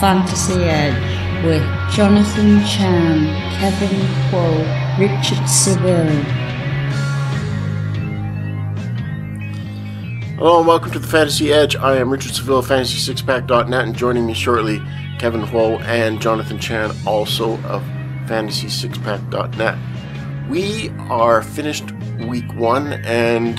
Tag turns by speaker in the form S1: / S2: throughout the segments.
S1: Fantasy Edge with Jonathan Chan, Kevin Hou, Richard Savill.
S2: Hello and welcome to the Fantasy Edge. I am Richard Savill, FantasySixPack.net, and joining me shortly, Kevin Hou and Jonathan Chan, also of FantasySixPack.net. We are finished week one, and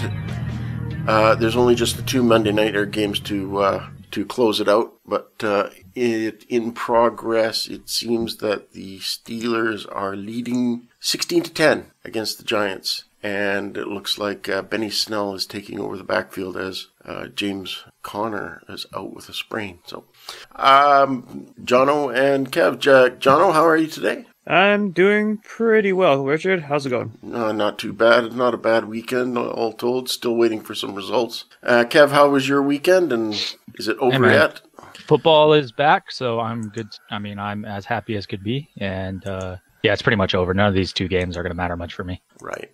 S2: uh, there's only just the two Monday nighter games to uh, to close it out. But uh, it, in progress, it seems that the Steelers are leading 16 to 10 against the Giants and it looks like uh, Benny Snell is taking over the backfield as uh, James Conner is out with a sprain. So, um, Jono and Kev, J- Jono, how are you today?
S3: I'm doing pretty well. Richard, how's it going?
S2: Uh, not too bad. Not a bad weekend, all told. Still waiting for some results. Uh, Kev, how was your weekend, and is it over hey, yet?
S4: Football is back, so I'm good. I mean, I'm as happy as could be, and uh, yeah, it's pretty much over. None of these two games are going to matter much for me.
S2: Right.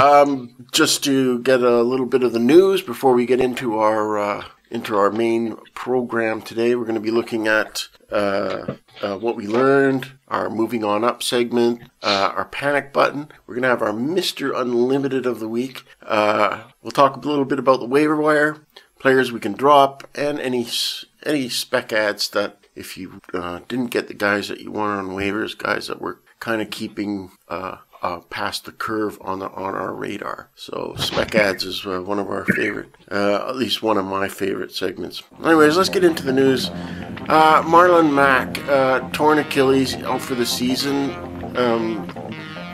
S2: Um, just to get a little bit of the news before we get into our uh, into our main program today, we're going to be looking at uh, uh, what we learned, our moving on up segment, uh, our panic button. We're going to have our Mister Unlimited of the week. Uh, we'll talk a little bit about the waiver wire, players we can drop, and any any spec ads that if you uh, didn't get the guys that you wanted on waivers, guys that were kind of keeping uh, uh, past the curve on the on our radar. So spec ads is uh, one of our favorite, uh, at least one of my favorite segments. Anyways, let's get into the news. Uh, Marlon Mack, torn Achilles, out for the season. Um,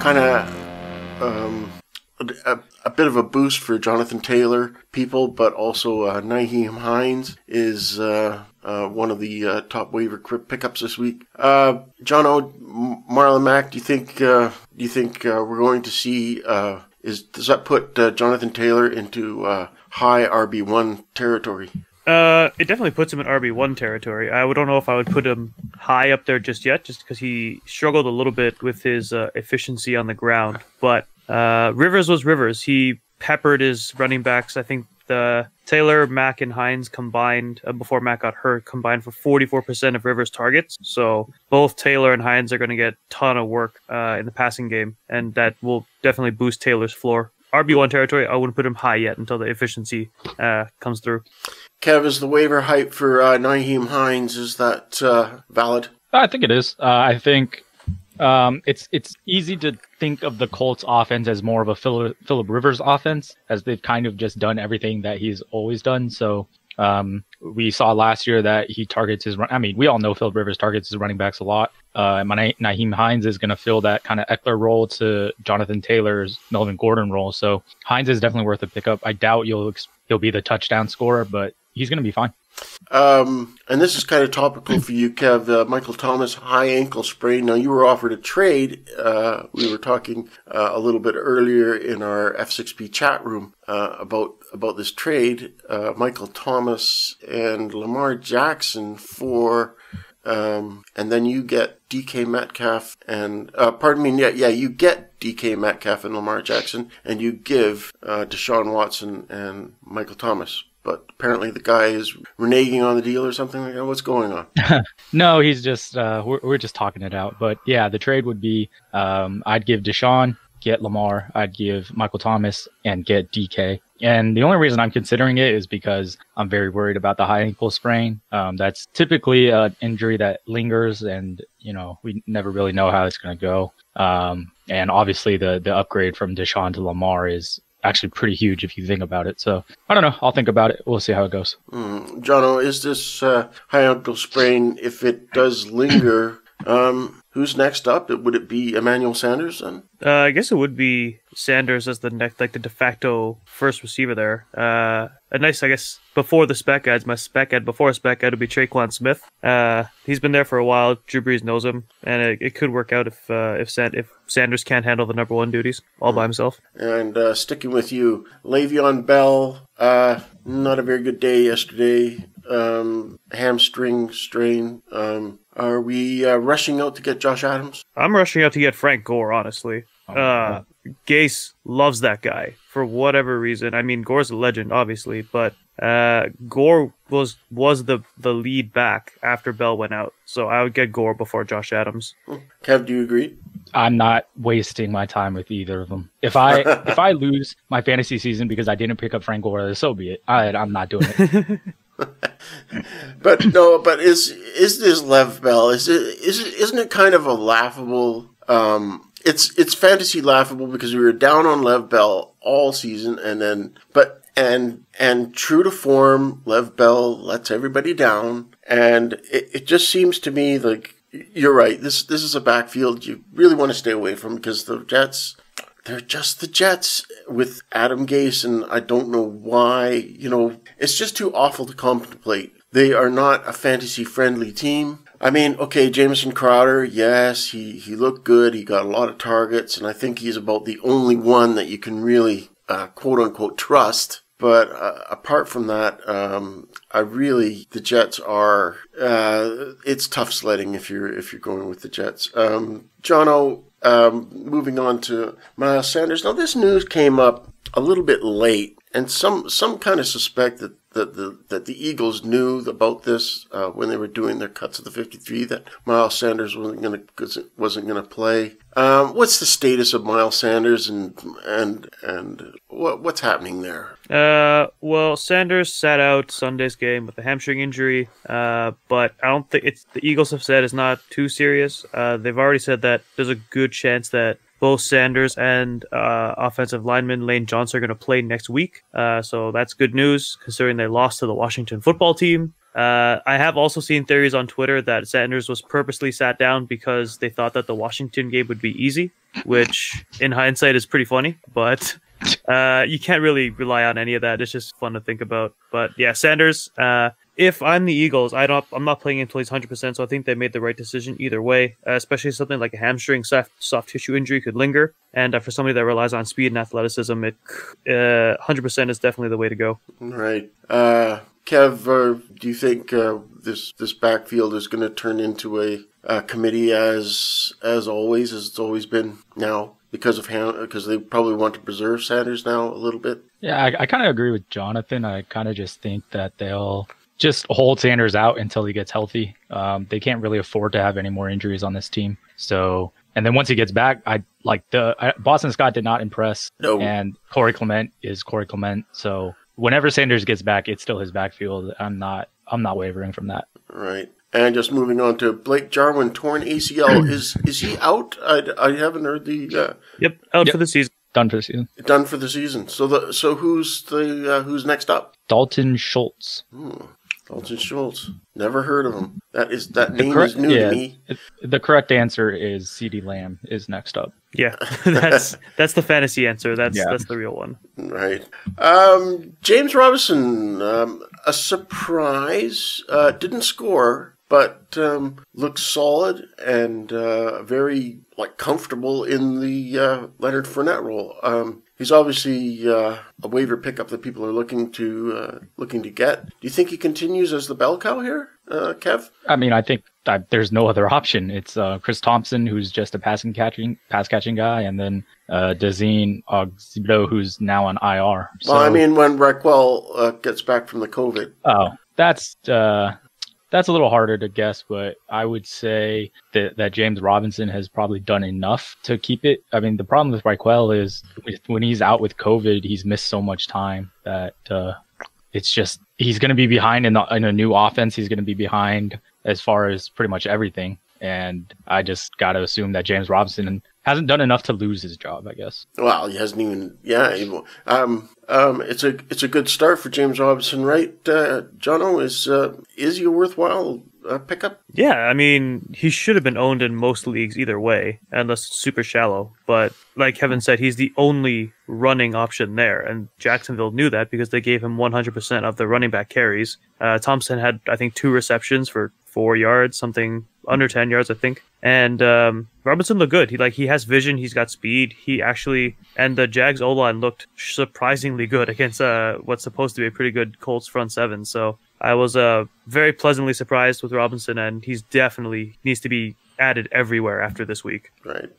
S2: kind of. Um, a, a, bit of a boost for Jonathan Taylor people, but also uh, Nyheim Hines is uh, uh, one of the uh, top waiver pickups this week. Uh, Jono Marlon Mack, do you think uh, do you think uh, we're going to see? Uh, is does that put Jonathan Taylor into high RB one territory?
S3: Uh, it definitely puts him in RB one territory. I don't know if I would put him high up there just yet, just because he struggled a little bit with his efficiency on the ground. But Rivers was Rivers. He peppered his running backs. I think the Taylor, Mack, and Hines combined uh, before Mack got hurt combined for 44% of Rivers' targets. So both Taylor and Hines are going to get a ton of work uh, in the passing game, and that will definitely boost Taylor's floor. RB1 territory, I wouldn't put him high yet until the efficiency uh, comes through.
S2: Kev, is the waiver hype for uh, Nyheim Hines, is that uh, valid?
S4: I think it is. Uh, I think um, it's it's easy to think of the Colts offense as more of a Philip, Rivers offense, as they've kind of just done everything that he's always done. So um, we saw last year that he targets his. run. I mean, we all know Philip Rivers targets his running backs a lot. Uh, Nyheim Hines is going to fill that kind of Ekeler role to Jonathan Taylor's Melvin Gordon role. So Hines is definitely worth a pickup. I doubt you'll he'll be the touchdown scorer, but he's going to be fine.
S2: Um, and this is kind of topical for you, Kev. Uh, Michael Thomas, high ankle sprain. Now, you were offered a trade. Uh, we were talking uh, a little bit earlier in our F6P chat room uh, about about this trade. Uh, Michael Thomas and Lamar Jackson for, um, and then you get DK Metcalf and uh, pardon me, yeah, yeah, you get DK Metcalf and Lamar Jackson, and you give Deshaun Watson and Michael Thomas but apparently the guy is reneging on the deal or something like that. What's going on?
S4: no, he's just uh, we're we're just talking it out. But yeah, the trade would be um, I'd give Deshaun, get Lamar, I'd give Michael Thomas, and get DK. And the only reason I'm considering it is because I'm very worried about the high ankle sprain. Um, that's typically an injury that lingers, and you know we never really know how it's going to go. Um, and obviously the the upgrade from Deshaun to Lamar is actually pretty huge if you think about it. So I don't know. I'll think about it. We'll see how it goes.
S2: Mm. Jono, is this uh, high ankle sprain, if it does linger, um, who's next up? Would it be Emmanuel Sanders then?
S3: Uh, I guess it would be Sanders as the next, like the de facto first receiver there. Uh, a nice, I guess, before the spec ads, my spec ad before spec ad would be Tre'Quan Smith. Uh, he's been there for a while. Drew Brees knows him, and it, it could work out if uh, if San- if Sanders can't handle the number one duties all by himself.
S2: And uh, sticking with you, Le'Veon Bell. Uh, not a very good day yesterday. Um, hamstring strain. Um, are we uh, rushing out to get Josh Adams?
S3: I'm rushing out to get Frank Gore, honestly. Oh, uh, Gase loves that guy for whatever reason. I mean, Gore's a legend, obviously, but uh, Gore was was the the lead back after Bell went out, so I would get Gore before Josh Adams.
S2: Kev, do you agree?
S4: I'm not wasting my time with either of them. If I if I lose my fantasy season because I didn't pick up Frank Gore, so be it. I, I'm not doing it.
S2: But no, but is is this Lev Bell? Is it is it isn't it kind of a laughable? Um, it's it's fantasy laughable because we were down on Lev Bell all season, and then but and and true to form, Lev Bell lets everybody down, and it, it just seems to me like you're right. This this is a backfield you really want to stay away from because the Jets they're just the Jets with Adam Gase, and I don't know why. You know, it's just too awful to contemplate. They are not a fantasy friendly team. I mean, okay, Jameson Crowder, yes, he, he looked good. He got a lot of targets, and I think he's about the only one that you can really uh, quote unquote trust. But uh, apart from that, um, I really the Jets are. Uh, it's tough sledding if you're if you're going with the Jets. Um, Jono, um, moving on to Miles Sanders. Now this news came up a little bit late, and some some kind of suspect that that the that the Eagles knew about this uh, when they were doing their cuts of the 53 that Miles Sanders wasn't going to wasn't going to play. Um, what's the status of Miles Sanders and and and what what's happening there?
S3: Uh, well, Sanders sat out Sunday's game with a hamstring injury, uh, but I don't think it's the Eagles have said it's not too serious. Uh, they've already said that there's a good chance that both Sanders and uh, offensive lineman Lane Johnson are going to play next week. Uh, so that's good news considering they lost to the Washington football team. Uh, I have also seen theories on Twitter that Sanders was purposely sat down because they thought that the Washington game would be easy, which in hindsight is pretty funny, but uh, you can't really rely on any of that. It's just fun to think about. But yeah, Sanders, uh, if I'm the Eagles, I don't. I'm not playing until he's 100. percent So I think they made the right decision either way. Uh, especially something like a hamstring, soft, soft tissue injury could linger, and uh, for somebody that relies on speed and athleticism, it 100 uh, percent is definitely the way to go.
S2: Right, uh, Kev. Uh, do you think uh, this this backfield is going to turn into a, a committee as as always as it's always been now? Because of how, because they probably want to preserve Sanders now a little bit.
S4: Yeah, I, I kind of agree with Jonathan. I kind of just think that they'll just hold Sanders out until he gets healthy. Um, they can't really afford to have any more injuries on this team. So, and then once he gets back, I like the I, Boston Scott did not impress.
S2: No.
S4: And Corey Clement is Corey Clement. So whenever Sanders gets back, it's still his backfield. I'm not I'm not wavering from that.
S2: Right. And just moving on to Blake Jarwin, torn ACL. is is he out? I, I haven't heard the. Uh,
S3: yep, out
S4: Yep.
S3: for the season.
S4: Done for the season.
S2: done for the season. So the so who's the uh, who's next up?
S4: Dalton Schultz.
S2: Dalton Schultz. Never heard of him. That is that
S4: The
S2: name
S4: correct-
S2: is new
S4: yeah,
S2: to me.
S4: the correct answer is CeeDee Lamb is next up.
S3: Yeah, that's that's the fantasy answer. That's
S4: Yeah.
S3: that's the real one.
S2: Right. Um, James Robinson, um, a surprise. Uh, didn't score, but um, looks solid and uh, very like comfortable in the uh, Leonard Fournette role. Um, he's obviously uh, a waiver pickup that people are looking to uh, looking to get. Do you think he continues as the bell cow here, uh, Kev?
S4: I mean, I think that there's no other option. It's uh, Chris Thompson, who's just a passing catching pass catching guy, and then uh, Devine Ozigbo, who's now on IR. So,
S2: well, I mean, when Ryquell uh, gets back from the COVID,
S4: oh, that's uh, that's a little harder to guess, but I would say that that James Robinson has probably done enough to keep it. I mean, the problem with Ryquell is when he's out with COVID, he's missed so much time that uh, it's just he's going to be behind in, the, in a new offense. He's going to be behind as far as pretty much everything. And I just got to assume that James Robinson hasn't done enough to lose his job, I guess.
S2: Well, he hasn't even. Yeah, he- um, um, it's a it's a good start for James Robinson, right? Uh, Jono is uh, is he a worthwhile uh, pickup?
S3: Yeah, I mean, he should have been owned in most leagues either way, unless it's super shallow. But like Kevin said, he's the only running option there, and Jacksonville knew that because they gave him 100% of the running back carries. Uh, Thompson had, I think, two receptions for four yards, something under 10 yards, I think. And um, Robinson looked good. He like he has vision. He's got speed. He actually and the Jags O line looked surprisingly good against uh, what's supposed to be a pretty good Colts front seven. So I was uh, very pleasantly surprised with Robinson, and he's definitely needs to be added everywhere after this week.
S2: Right.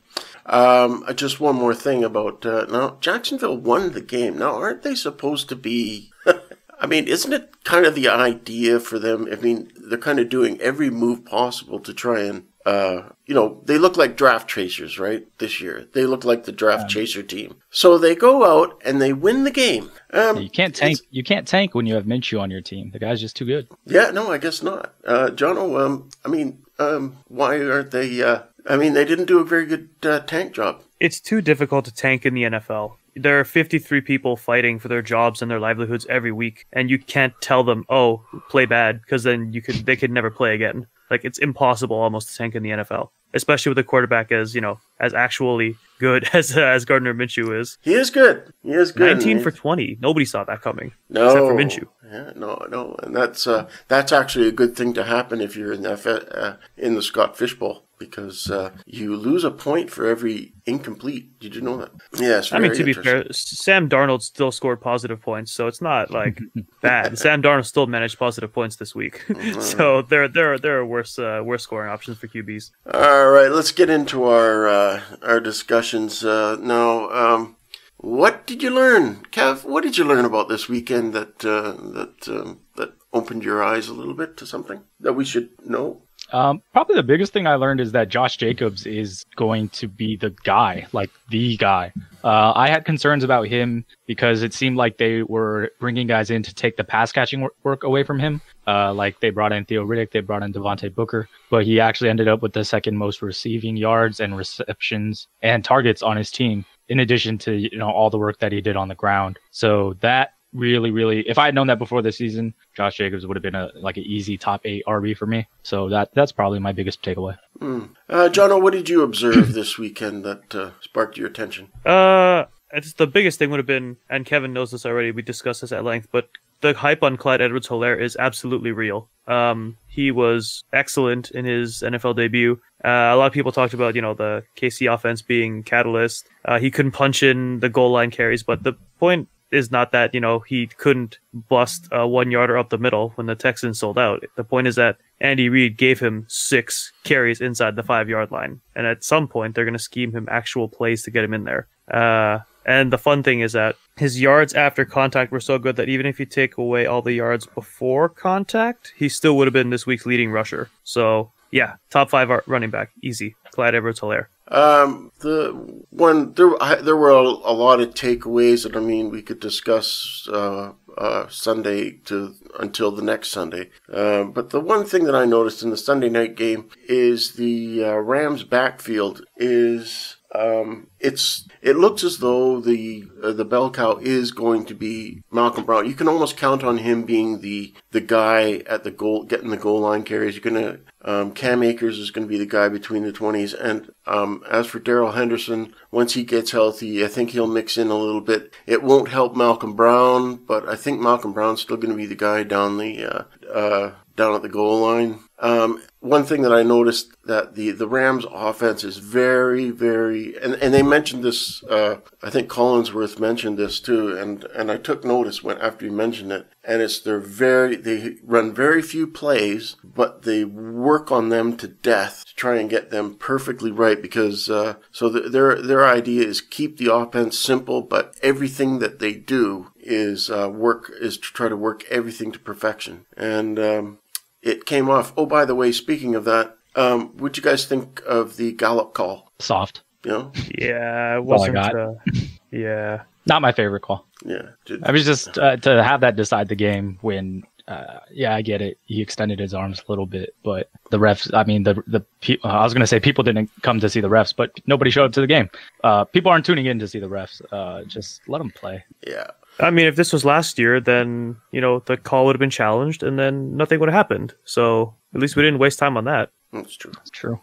S2: Um, uh, just one more thing about uh, now Jacksonville won the game. Now, aren't they supposed to be? I mean, isn't it kind of the idea for them? I mean, they're kind of doing every move possible to try and, uh, you know, they look like draft chasers, right? This year, they look like the draft chaser team. So they go out and they win the game. Um,
S4: You can't tank. You can't tank when you have Minshew on your team. The guy's just too good.
S2: Yeah, no, I guess not. Uh, Jono, um, I mean, um, why aren't they? Uh, I mean, they didn't do a very good uh, tank job.
S3: It's too difficult to tank in the NFL. There are 53 people fighting for their jobs and their livelihoods every week, and you can't tell them, "Oh, play bad," because then you could they could never play again. Like it's impossible almost to tank in the NFL, especially with a quarterback as you know as actually good as as Gardner Minshew is.
S2: He is good. He is good.
S3: 19 for 20. Nobody saw that coming.
S2: no,
S3: except for Minshew.
S2: Yeah, no, no, and that's uh, that's actually a good thing to happen if you're in the F- uh, in the Scott Fishbowl because uh, you lose a point for every incomplete. Did you know that? Yes.
S3: I mean, to be fair, Sam Darnold still scored positive points, so it's not like bad. Sam Darnold still managed positive points this week, so there there there are worse uh, worse scoring options for QBs.
S2: All right, let's get into our uh, our discussions uh, now. Um, what did you learn, Kev? What did you learn about this weekend that uh, that um, that opened your eyes a little bit to something that we should know?
S4: Um, probably the biggest thing I learned is that Josh Jacobs is going to be the guy, like the guy. Uh, I had concerns about him because it seemed like they were bringing guys in to take the pass catching work away from him. Uh, like they brought in Theo Riddick, they brought in Devontae Booker, but he actually ended up with the second most receiving yards and receptions and targets on his team, in addition to you know all the work that he did on the ground. So that really, really, if I had known that before this season, Josh Jacobs would have been a like an easy top eight RB for me. So that that's probably my biggest takeaway. Mm.
S2: Uh, Jono, what did you observe this weekend that uh, sparked your attention?
S3: Uh, it's the biggest thing would have been, and Kevin knows this already. We discussed this at length, but the hype on Clyde Edwards-Helaire is absolutely real. Um, he was excellent in his NFL debut. Uh, a lot of people talked about, you know, the KC offense being catalyst. Uh, he couldn't punch in the goal line carries, but the point is not that, you know, he couldn't bust a one yarder up the middle when the Texans sold out. The point is that Andy Reid gave him six carries inside the five yard line. And at some point, they're going to scheme him actual plays to get him in there. Uh, and the fun thing is that his yards after contact were so good that even if you take away all the yards before contact, he still would have been this week's leading rusher. So, yeah, top five running back, easy. Clyde Edwards Helaire.
S2: Um, the one there, I, there were a, a lot of takeaways that I mean we could discuss uh, uh, Sunday to until the next Sunday. Uh, but the one thing that I noticed in the Sunday night game is the uh, Rams' backfield is um, it's it looks as though the uh, the bell cow is going to be Malcolm Brown. You can almost count on him being the the guy at the goal, getting the goal line carries. You're gonna um, Cam Akers is going to be the guy between the twenties, and um, as for Darrell Henderson, once he gets healthy, I think he'll mix in a little bit. It won't help Malcolm Brown, but I think Malcolm Brown's still going to be the guy down the uh, uh, down at the goal line. Um, one thing that I noticed that the, the Rams offense is very, very, and, and they mentioned this, uh, I think Collinsworth mentioned this too, and, and I took notice when, after you mentioned it, and it's they're very, they run very few plays, but they work on them to death to try and get them perfectly right because, uh, so the, their, their idea is keep the offense simple, but everything that they do is, uh, work, is to try to work everything to perfection. And, um, it came off. Oh, by the way, speaking of that, um, what'd you guys think of the Gallup call?
S4: Soft.
S2: You know,
S3: Yeah, it
S4: all I
S3: wasn't.
S4: got.
S3: Uh, yeah.
S4: Not my favorite call.
S2: yeah. Did,
S4: I was just uh, to have that decide the game when. Uh, yeah, I get it. He extended his arms a little bit, but the refs. I mean, the the pe- uh, I was gonna say people didn't come to see the refs, but nobody showed up to the game. Uh, people aren't tuning in to see the refs. Uh, just let them play.
S2: yeah.
S3: I mean, if this was last year, then you know the call would have been challenged, and then nothing would have happened. So at least we didn't waste time on that.
S2: That's true.
S4: It's true.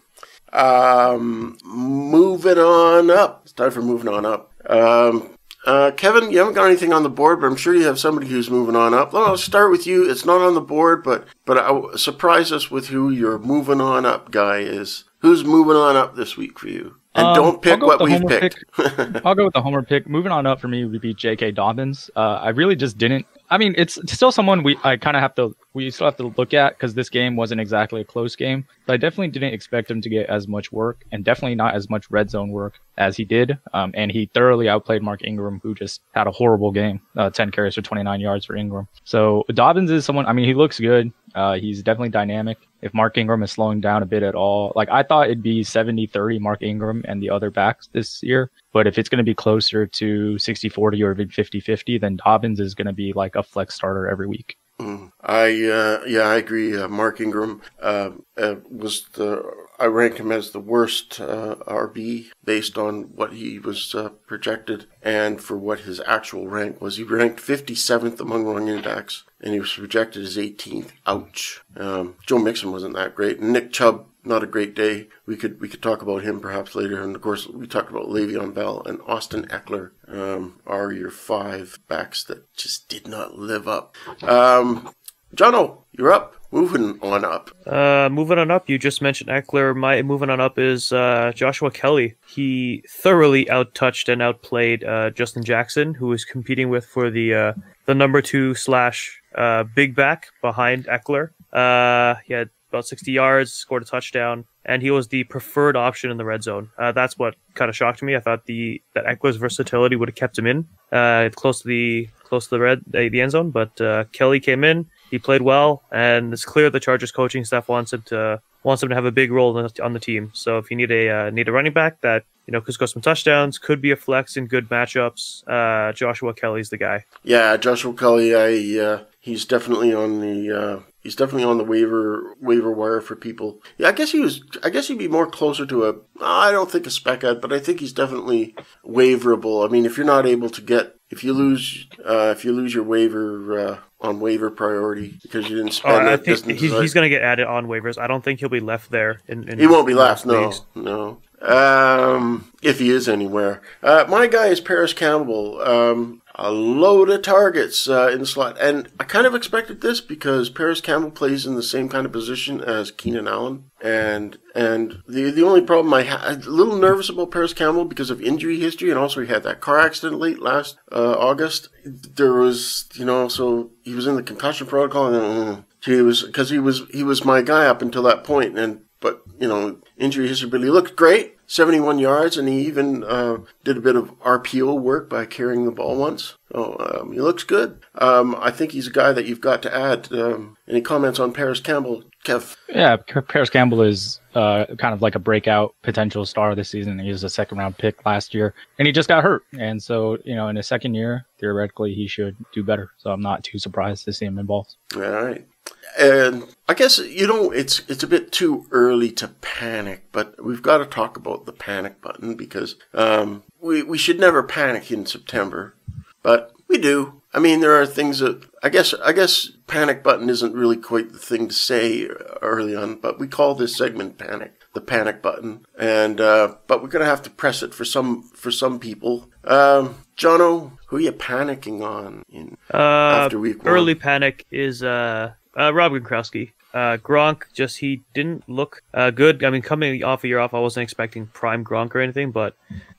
S2: Um, moving on up. It's time for moving on up. Um, uh, Kevin, you haven't got anything on the board, but I'm sure you have somebody who's moving on up. Well, I'll start with you. It's not on the board, but but I, surprise us with who your moving on up guy is. Who's moving on up this week for you? And
S4: Um,
S2: don't pick what we've picked.
S4: I'll go with the homer pick. Moving on up for me would be J.K. Dobbins. Uh, I really just didn't. I mean, it's still someone we I kind of have to we still have to look at because this game wasn't exactly a close game. But I definitely didn't expect him to get as much work and definitely not as much red zone work as he did. Um, and he thoroughly outplayed Mark Ingram, who just had a horrible game, uh, 10 carries for 29 yards for Ingram. So Dobbins is someone. I mean, he looks good. Uh, he's definitely dynamic. If Mark Ingram is slowing down a bit at all, like I thought it'd be 70 30 Mark Ingram and the other backs this year. But if it's going to be closer to 60 40 or even 50 50, then Dobbins is going to be like a flex starter every week.
S2: Mm. I uh, yeah, I agree. Uh, Mark Ingram uh, uh was the I rank him as the worst uh, RB based on what he was uh, projected and for what his actual rank was. He ranked 57th among running backs and he was projected as 18th. Ouch. Um, Joe Mixon wasn't that great. Nick Chubb not a great day. We could we could talk about him perhaps later, and of course we talked about Le'Veon Bell and Austin Ekeler um, are your five backs that just did not live up. Um, Jono, you're up. Moving on up.
S3: Uh, moving on up. You just mentioned Ekeler. My moving on up is uh, Joshua Kelley. He thoroughly outtouched and outplayed uh, Justin Jackson, who was competing with for the uh, the number two slash uh, big back behind Ekeler. Uh, he had about 60 yards, scored a touchdown, and he was the preferred option in the red zone. Uh, that's what kind of shocked me. I thought the that Ekeler's versatility would have kept him in uh, close to the close to the red uh, the end zone, but uh, Kelley came in. He played well, and it's clear the Chargers coaching staff wants him to wants him to have a big role on the team. So if you need a uh, need a running back that you know could score some touchdowns, could be a flex in good matchups, uh, Joshua Kelley's the guy.
S2: Yeah, Joshua Kelley, I he's definitely on the he's definitely on the waiver waiver wire for people. Yeah, I guess he was. I guess he'd be more closer to a. I don't think a spec ad, but I think he's definitely waiverable. I mean, if you're not able to get, if you lose, uh, if you lose your waiver uh, on waiver priority because you didn't spend.
S3: Oh, I think he's, he's going to get added on waivers. I don't think he'll be left there. In, in
S2: he won't be left. No, no. Um, if he is anywhere, uh, my guy is Parris Campbell. Um, a load of targets uh, in the slot. And I kind of expected this because Parris Campbell plays in the same kind of position as Keenan Allen. And and the the only problem I had, a little nervous about Parris Campbell because of injury history, and also he had that car accident late last uh, August. There was, you know, so he was in the concussion protocol, and uh, he was because he was he was my guy up until that point, and but you know injury history, but he looked great. 71 yards, and he even uh, did a bit of RPO work by carrying the ball once. So um, he looks good. Um, I think he's a guy that you've got to add. Um, any comments on Parris Campbell, Kev?
S4: Yeah, Parris Campbell is uh, kind of like a breakout potential star this season. He was a second round pick last year, and he just got hurt. And so, you know, in his second year, theoretically, he should do better. So I'm not too surprised to see him involved.
S2: All right. And I guess you know it's it's a bit too early to panic, but we've got to talk about the panic button because um, we we should never panic in September, but we do. I mean, there are things that I guess I guess panic button isn't really quite the thing to say early on, but we call this segment panic, the panic button, and uh, but we're gonna have to press it for some for some people. Um, Jono, who are you panicking on in
S3: uh, after week one? Early panic is uh uh, Rob Gronkowski. Uh, Gronk just he didn't look uh, good. I mean, coming off a year off, I wasn't expecting prime Gronk or anything, but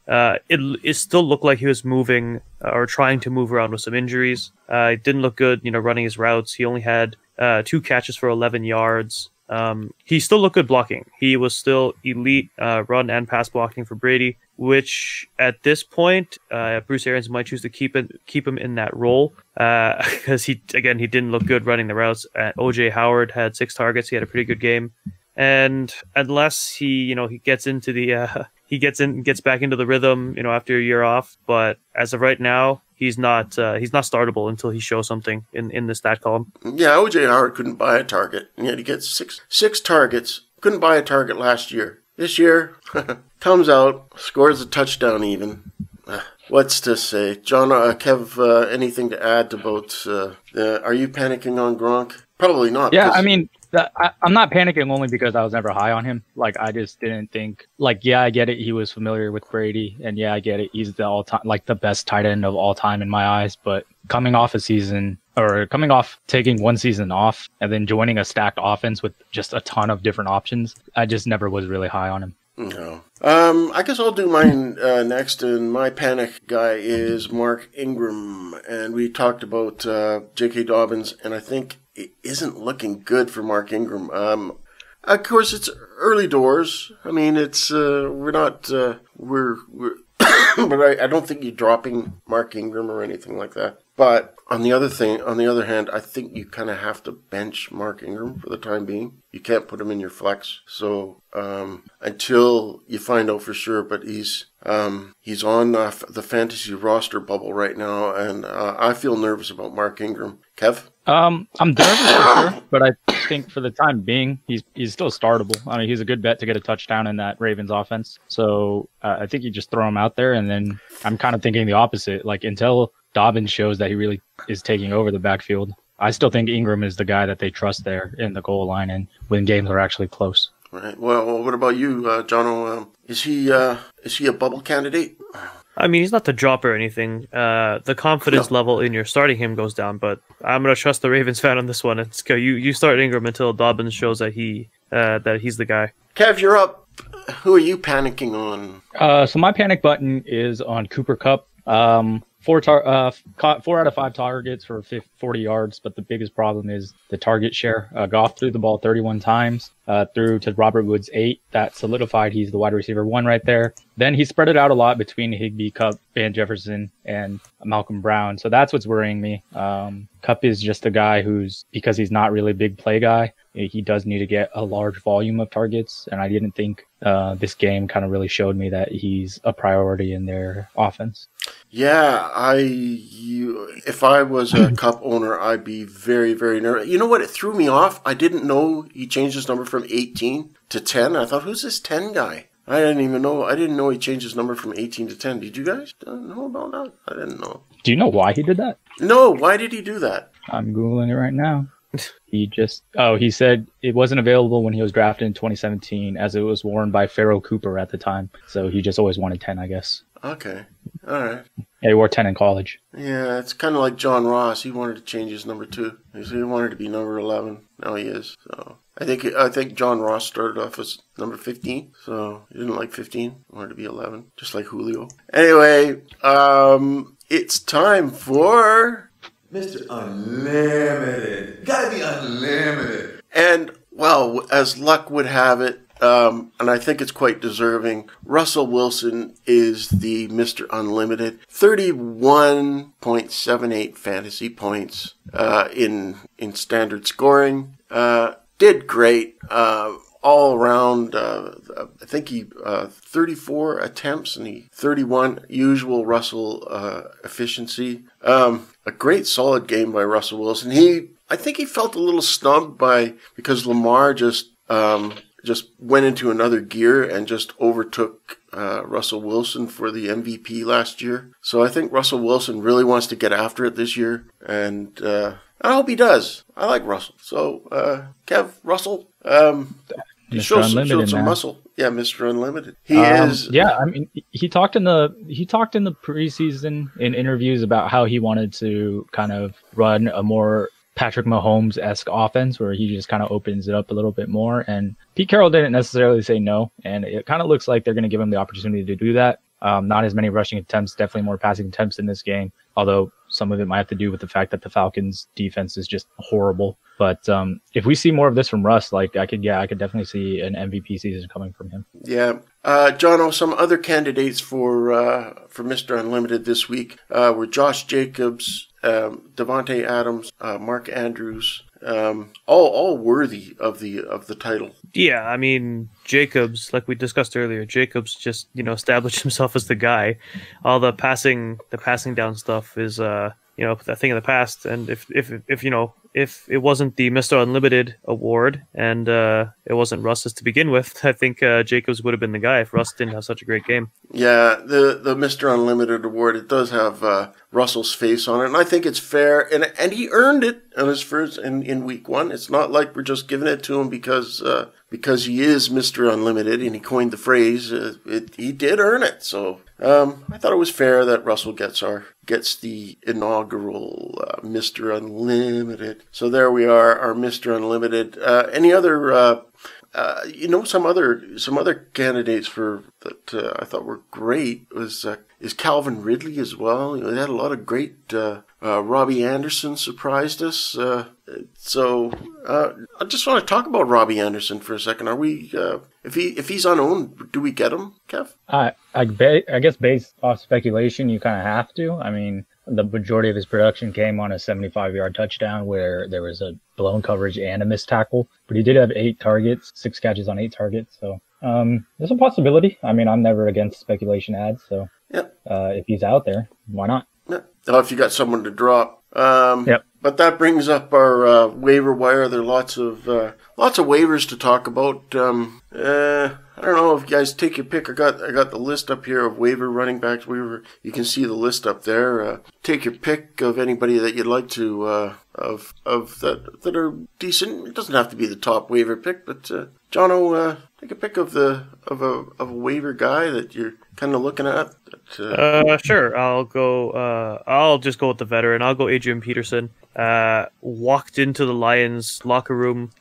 S3: uh, it it still looked like he was moving uh, or trying to move around with some injuries. Uh, it didn't look good, you know, running his routes. He only had uh, two catches for 11 yards. Um, he still looked good blocking. He was still elite uh, run and pass blocking for Brady, which at this point, uh, Bruce Arians might choose to keep it, keep him in that role because uh, he again he didn't look good running the routes. Uh, OJ Howard had six targets. He had a pretty good game, and unless he you know he gets into the uh, he gets in gets back into the rhythm you know after a year off, but as of right now, he's not uh, he's not startable until he shows something in in the stat column.
S2: Yeah, OJ Howard couldn't buy a target, and yet he gets six six targets. Couldn't buy a target last year. This year, comes out, scores a touchdown even. Uh, what's to say, John? Uh, Kev, uh, anything to add about? Uh, are you panicking on Gronk? Probably not.
S4: Yeah, I mean, I, am not panicking only because I was never high on him. Like I just didn't think. Like yeah, I get it. He was familiar with Brady, and yeah, I get it. He's the all time, like the best tight end of all time in my eyes. But coming off a season or coming off taking one season off and then joining a stacked offense with just a ton of different options, I just never was really high on him.
S2: No. Um, I guess I'll do mine uh, next, and my panic guy is Mark Ingram, and we talked about uh, J.K. Dobbins, and I think it isn't looking good for Mark Ingram. Um, of course, it's early doors. I mean, it's uh, we're not uh, we're we're, but I, I don't think you're dropping Mark Ingram or anything like that. But on the other thing, on the other hand, I think you kind of have to bench Mark Ingram for the time being. You can't put him in your flex. So um, until you find out for sure, but he's um, he's on uh, the fantasy roster bubble right now, and uh, I feel nervous about Mark Ingram. Kev.
S4: Um, I'm nervous for sure, but I think for the time being, he's he's still startable. I mean, he's a good bet to get a touchdown in that Ravens offense. So uh, I think you just throw him out there, and then I'm kind of thinking the opposite. Like until Dobbins shows that he really is taking over the backfield, I still think Ingram is the guy that they trust there in the goal line and when games are actually close.
S2: Right. Well, what about you, uh, Jono? Um, is he uh, is he a bubble candidate?
S3: I mean, he's not the drop or anything. Uh, the confidence
S2: No.
S3: level in your starting him goes down, but I'm gonna trust the Ravens fan on this one. It's go. You you start Ingram until Dobbins shows that he uh, that he's the guy.
S2: Kev, you're up. Who are you panicking on?
S4: Uh, so my panic button is on Cooper Kupp. Um, four tar- uh, caught four out of five targets for fif- 40 yards, but the biggest problem is the target share. Uh, Goff threw the ball 31 times, uh, threw to Robert Woods eight. That solidified he's the wide receiver one right there. Then he spread it out a lot between Higbee, Kupp, Van Jefferson, and Malcolm Brown. So that's what's worrying me. Um, Kupp is just a guy who's because he's not really a big play guy. He does need to get a large volume of targets, and I didn't think uh, this game kind of really showed me that he's a priority in their offense.
S2: Yeah, I you, if I was a Kupp owner, I'd be very very nervous. You know what? It threw me off. I didn't know he changed his number from 18 to 10. I thought, who's this 10 guy? I didn't even know. I didn't know he changed his number from 18 to 10. Did you guys know about that? I didn't know.
S4: Do you know why he did that?
S2: No, why did he do that?
S4: I'm googling it right now. He just oh he said it wasn't available when he was drafted in 2017 as it was worn by Pharoh Cooper at the time. So he just always wanted 10, I guess.
S2: Okay, all right.
S4: Yeah, he wore 10 in college.
S2: Yeah, it's kind of like John Ross. He wanted to change his number too. He wanted to be number 11. Now he is. So I think I think John Ross started off as number 15. So he didn't like 15. Wanted to be 11, just like Julio. Anyway, um, it's time for
S5: Mr. Unlimited. Gotta be unlimited.
S2: And, well, as luck would have it, um, and I think it's quite deserving, Russell Wilson is the Mr. Unlimited. 31.78 fantasy points uh, in, in standard scoring. Uh, did great. Uh, all around, uh, I think he uh, 34 attempts and he 31 usual Russell uh, efficiency. Um, a great solid game by Russell Wilson. He, I think he felt a little snubbed by because Lamar just um, just went into another gear and just overtook uh, Russell Wilson for the MVP last year. So I think Russell Wilson really wants to get after it this year, and uh, I hope he does. I like Russell. So uh, Kev Russell, um, he
S4: Mr.
S2: shows,
S4: Unlimited,
S2: showed some
S4: man.
S2: muscle. Yeah, Mr. Unlimited. He
S4: Um,
S2: is.
S4: Yeah, I mean, he talked in the he talked in the preseason in interviews about how he wanted to kind of run a more Patrick Mahomes esque offense where he just kind of opens it up a little bit more. And Pete Carroll didn't necessarily say no, and it kind of looks like they're going to give him the opportunity to do that. Um, not as many rushing attempts, definitely more passing attempts in this game. Although some of it might have to do with the fact that the Falcons' defense is just horrible. But um, if we see more of this from Russ, like I could, yeah, I could definitely see an MVP season coming from him.
S2: Yeah, uh, Jono. Some other candidates for uh, for Mr. Unlimited this week uh, were Josh Jacobs, um, Davante Adams, uh, Mark Andrews, um, all all worthy of the of the title.
S3: Yeah, I mean Jacobs, like we discussed earlier, Jacobs just you know established himself as the guy. All the passing, the passing down stuff is uh you know that thing in the past. And if if if you know if it wasn't the Mister Unlimited award and uh it wasn't Russ's to begin with, I think uh, Jacobs would have been the guy if Russ didn't have such a great game.
S2: Yeah, the the Mr. Unlimited award it does have uh, Russell's face on it, and I think it's fair, and and he earned it on his first in, in week one. It's not like we're just giving it to him because uh, because he is Mr. Unlimited and he coined the phrase. Uh, it, he did earn it, so um, I thought it was fair that Russell gets our gets the inaugural uh, Mr. Unlimited. So there we are, our Mr. Unlimited. Uh, any other uh, uh, you know, some other some other candidates for that uh, I thought were great was uh, is Calvin Ridley as well. You know, they had a lot of great. Uh, Robby Anderson surprised us. Uh, so uh, I just want to talk about Robby Anderson for a second. Are we uh, if he if he's unowned, do we get him, Kev?
S4: I I, ba- I guess based off speculation, you kind of have to. I mean, the majority of his production came on a 75 yard touchdown where there was a blown coverage and a missed tackle, but he did have eight targets, six catches on eight targets. So um, there's a possibility. I mean, I'm never against speculation ads, so
S2: Yep.
S4: uh, if he's out there, why not?
S2: Yeah. Oh, if you got someone to drop. Um,
S4: Yep.
S2: But that brings up our uh, waiver wire. There are lots of uh, lots of waivers to talk about. Um, uh, I don't know if you guys take your pick. I got I got the list up here of waiver running backs. Waiver. You can see the list up there. Uh, take your pick of anybody that you'd like to uh, of of that that are decent. It doesn't have to be the top waiver pick, but uh, Jono, uh, take a pick of the of a of a waiver guy that you're kind of looking at. That, uh,
S3: Uh, sure. I'll go. Uh, I'll just go with the veteran. I'll go Adrian Peterson. Uh, walked into the Lions locker room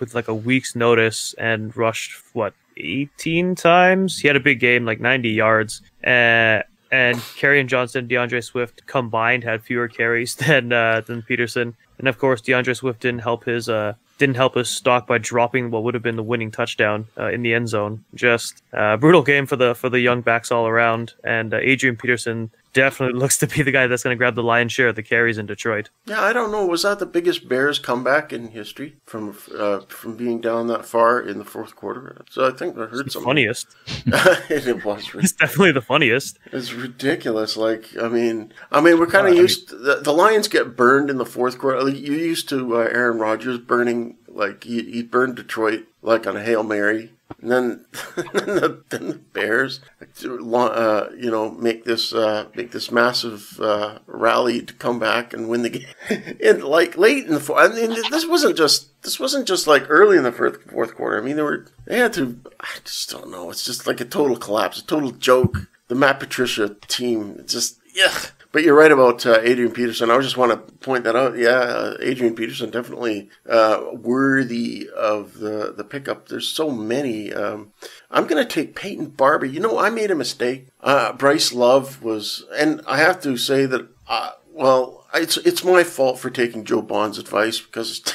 S3: with like a week's notice and rushed what 18 times. He had a big game, like 90 yards. Uh, and Kerryon Johnson, D'Andre Swift combined had fewer carries than uh, than Peterson. And of course, D'Andre Swift didn't help his uh, didn't help his stock by dropping what would have been the winning touchdown uh, in the end zone. Just uh, brutal game for the for the young backs all around. And uh, Adrian Peterson definitely looks to be the guy that's going to grab the lion's share of the carries in Detroit.
S2: Yeah, I don't know. Was that the biggest Bears comeback in history from uh, from being down that far in the fourth quarter? So I think I heard
S3: The
S2: something.
S3: funniest.
S2: it was.
S3: It's definitely the funniest.
S2: It's ridiculous. Like, I mean, I mean, we're kind of
S4: Well, I
S2: used. the, the Lions get burned in the fourth quarter. Like, you used to uh, Aaron Rodgers burning like he, he burned Detroit like on a hail mary. And then, then, the, then the Bears, uh, you know, make this uh, make this massive uh, rally to come back and win the game. and like late in the fourth, I mean, this wasn't just this wasn't just like early in the fourth fourth quarter. I mean, they were they had to. I just don't know. It's just like a total collapse, a total joke. The Matt Patricia team, just yeah. But you're right about uh, Adrian Peterson. I just want to point that out. Yeah, uh, Adrian Peterson definitely uh, worthy of the the pickup. There's so many. Um, I'm going to take Peyton Barber. You know, I made a mistake. Uh, Bryce Love was, and I have to say that. Uh, well, it's it's my fault for taking Joe Bond's advice because.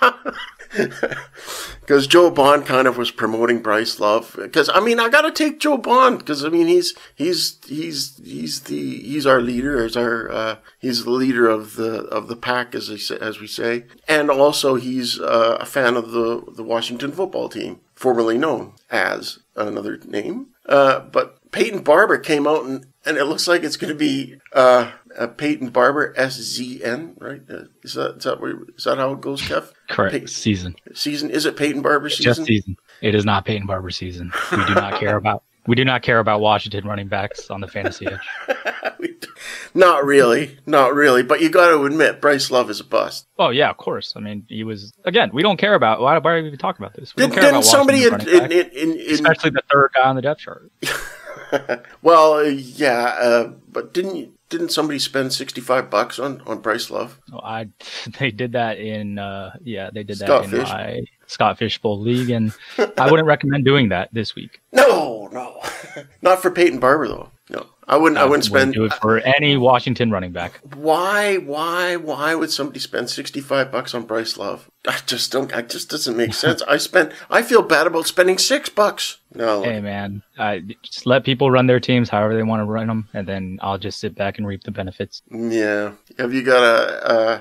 S2: Because Joe Bond kind of was promoting Bryce Love. Because I mean, I got to take Joe Bond because I mean he's he's he's he's the he's our leader, as our uh, he's the leader of the of the pack, as say, as we say, and also he's uh, a fan of the the Washington football team, formerly known as another name. Uh, but Peyton Barber came out and and it looks like it's going to be uh, a Peyton Barber SZN, right? Uh, is that is that where, is that how it goes, Kev?
S4: Correct.
S2: Pey-
S4: season.
S2: season is it Peyton Barber season?
S4: Just season. It is not Peyton Barber season. We do not care about. We do not care about Washington running backs on the fantasy edge.
S2: Not really, not really. But you got to admit, Bryce Love is a bust.
S4: Oh yeah, of course. I mean, he was again. We don't care about. Why, why are we even talking about this? We
S2: Did,
S4: don't care
S2: didn't
S4: about
S2: somebody in, in, in, in
S4: especially the third guy on the depth chart.
S2: well, uh, yeah, uh, but didn't you, didn't somebody spend sixty five bucks on on Bryce Love?
S4: So I they did that in uh yeah they did that
S2: Scott
S4: in
S2: Fish.
S4: my Scott Fishbowl league, and I wouldn't recommend doing that this week.
S2: No, no, not for Peyton Barber though. I wouldn't. I wouldn't spend.
S4: do it for any Washington running back.
S2: Why, why, why would somebody spend sixty-five bucks on Bryce Love? I just don't. It just doesn't make sense. I spent. I feel bad about spending six bucks. No,
S4: Hey man, I just let people run their teams however they want to run them, and then I'll just sit back and reap the benefits.
S2: yeah. Have you got a uh,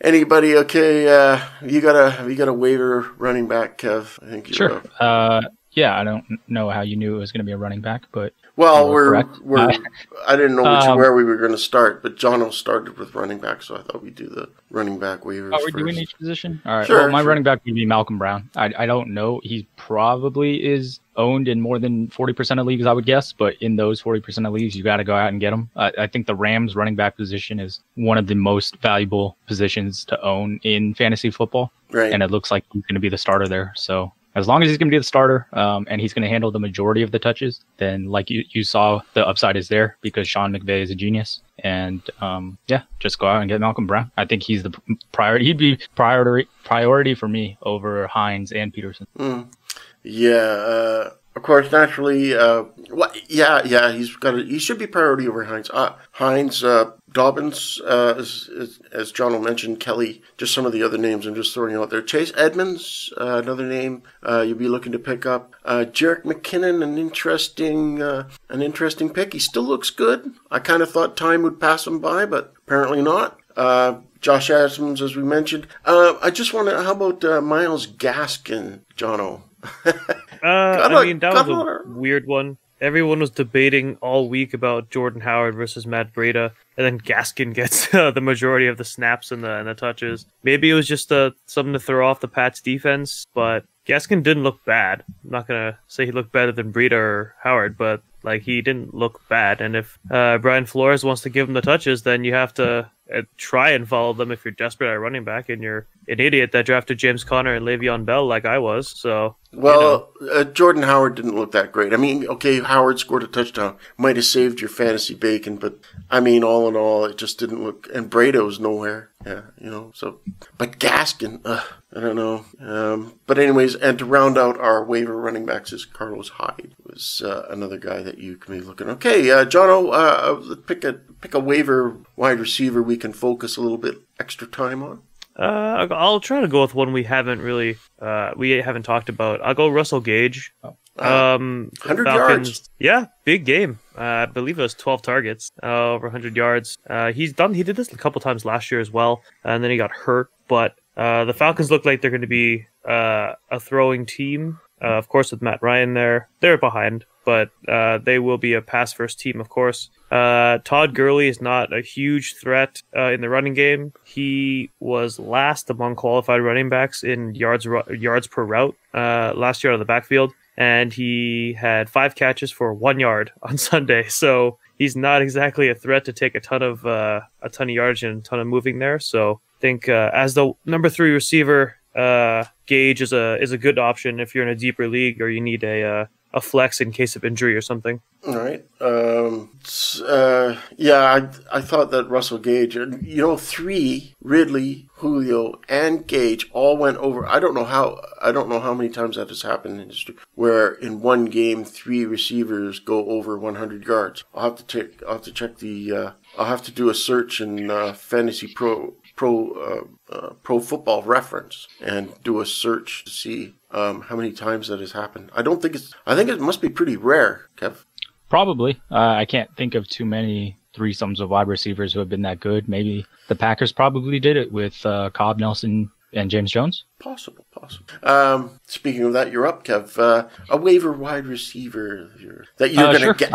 S2: anybody? Okay, uh, you got a have you got a waiver running back, Kev? I think you
S4: Sure.
S2: uh,
S4: Uh, yeah, I don't know how you knew it was going to be a running back, but
S2: Well, we're
S4: were correct.
S2: we're.
S4: Uh,
S2: I didn't know which,
S4: um,
S2: where we were going to start, but Jono started with running back, so I thought we'd do the running back waivers
S4: oh, we're
S2: first.
S4: doing each position. All right.
S2: Sure,
S4: well, my
S2: sure.
S4: running back would be Malcolm Brown. I I don't know. He probably is owned in more than forty percent of leagues, I would guess. But in those forty percent of leagues, you got to go out and get him. I, I think the Rams running back position is one of the most valuable positions to own in fantasy football.
S2: right.
S4: and it looks like he's going to be the starter there. So as long as he's going to be the starter um, and he's going to handle the majority of the touches, then like you, you saw, the upside is there because Sean McVay is a genius. And um, yeah, just go out and get Malcolm Brown. I think he's the priority. He'd be priority priority for me over Hines and Peterson.
S2: Mm. Yeah, uh, of course, naturally. Uh? Yeah, yeah. He's got. A, he should be priority over Hines. Uh, Hines, uh, Dobbins, uh, as, as, John mentioned, Kelley. Just some of the other names I'm just throwing out there. Chase Edmonds, uh, another name uh, you'll be looking to pick up. Uh, Jerick McKinnon, an interesting, uh, an interesting pick. He still looks good. I kind of thought time would pass him by, but apparently not. Uh, Josh Adams, as we mentioned. Uh, I just want to. How about uh, Myles Gaskin, Jono?
S3: I mean, that was a weird one. Everyone was debating all week about Jordan Howard versus Matt Breida, and then Gaskin gets uh, the majority of the snaps and the and the touches. Maybe it was just uh, something to throw off the Pats defense, but Gaskin didn't look bad. I'm not gonna say he looked better than Breida or Howard, but like he didn't look bad. And if uh, Brian Flores wants to give him the touches, then you have to uh, try and follow them if you're desperate at running back and you're an idiot that drafted James Conner and Le'Veon Bell like I was. So
S2: well, you know. uh, Jordan Howard didn't look that great. I mean, okay, Howard scored a touchdown, might have saved your fantasy bacon, but I mean, all in all, it just didn't look. And Breida was nowhere. Yeah, you know. So, but Gaskin, uh, I don't know. Um, but anyways, and to round out our waiver running backs is Carlos Hyde was uh, another guy that you can be looking. Okay, uh, Jono, uh, pick a pick a waiver wide receiver we can focus a little bit extra time on.
S3: Uh, I'll try to go with one we haven't really uh, we haven't talked about. I'll go Russell Gage.
S2: Oh. Uh, um, hundred yards.
S3: Yeah, big game. Uh, I believe it was twelve targets, uh, over hundred yards. Uh, he's done. He did this a couple times last year as well, and then he got hurt. But uh, the Falcons look like they're going to be uh, a throwing team. Uh, of course, with Matt Ryan there, they're behind, but uh, they will be a pass first team, of course. Uh, Todd Gurley is not a huge threat uh, in the running game. He was last among qualified running backs in yards yards per route uh, last year out of the backfield, and he had five catches for one yard on Sunday. So he's not exactly a threat to take a ton of uh, a ton of yards and a ton of moving there. So I think uh, as the number three receiver, Gage is a is a good option if you're in a deeper league or you need a a flex in case of injury or something.
S2: All right. Um, uh, yeah, I, I thought that Russell Gage, and you know, three Ridley, Julio, and Gage all went over. I don't know how. I don't know how many times that has happened in history, where in one game three receivers go over 100 yards. I'll have to take. I'll have to check the. Uh, I'll have to do a search in uh, Fantasy Pro Pro uh, uh, Pro Football Reference and do a search to see um, how many times that has happened. I don't think it's. I think it must be pretty rare, Kev.
S4: Probably. Uh, I can't think of too many threesomes of wide receivers who have been that good. Maybe the Packers probably did it with uh, Cobb, Nelson, and James Jones.
S2: Possible, possible. Um, speaking of that, you're up, Kev. Uh, a waiver wide receiver that you're
S4: uh,
S2: going to
S4: sure.
S2: get.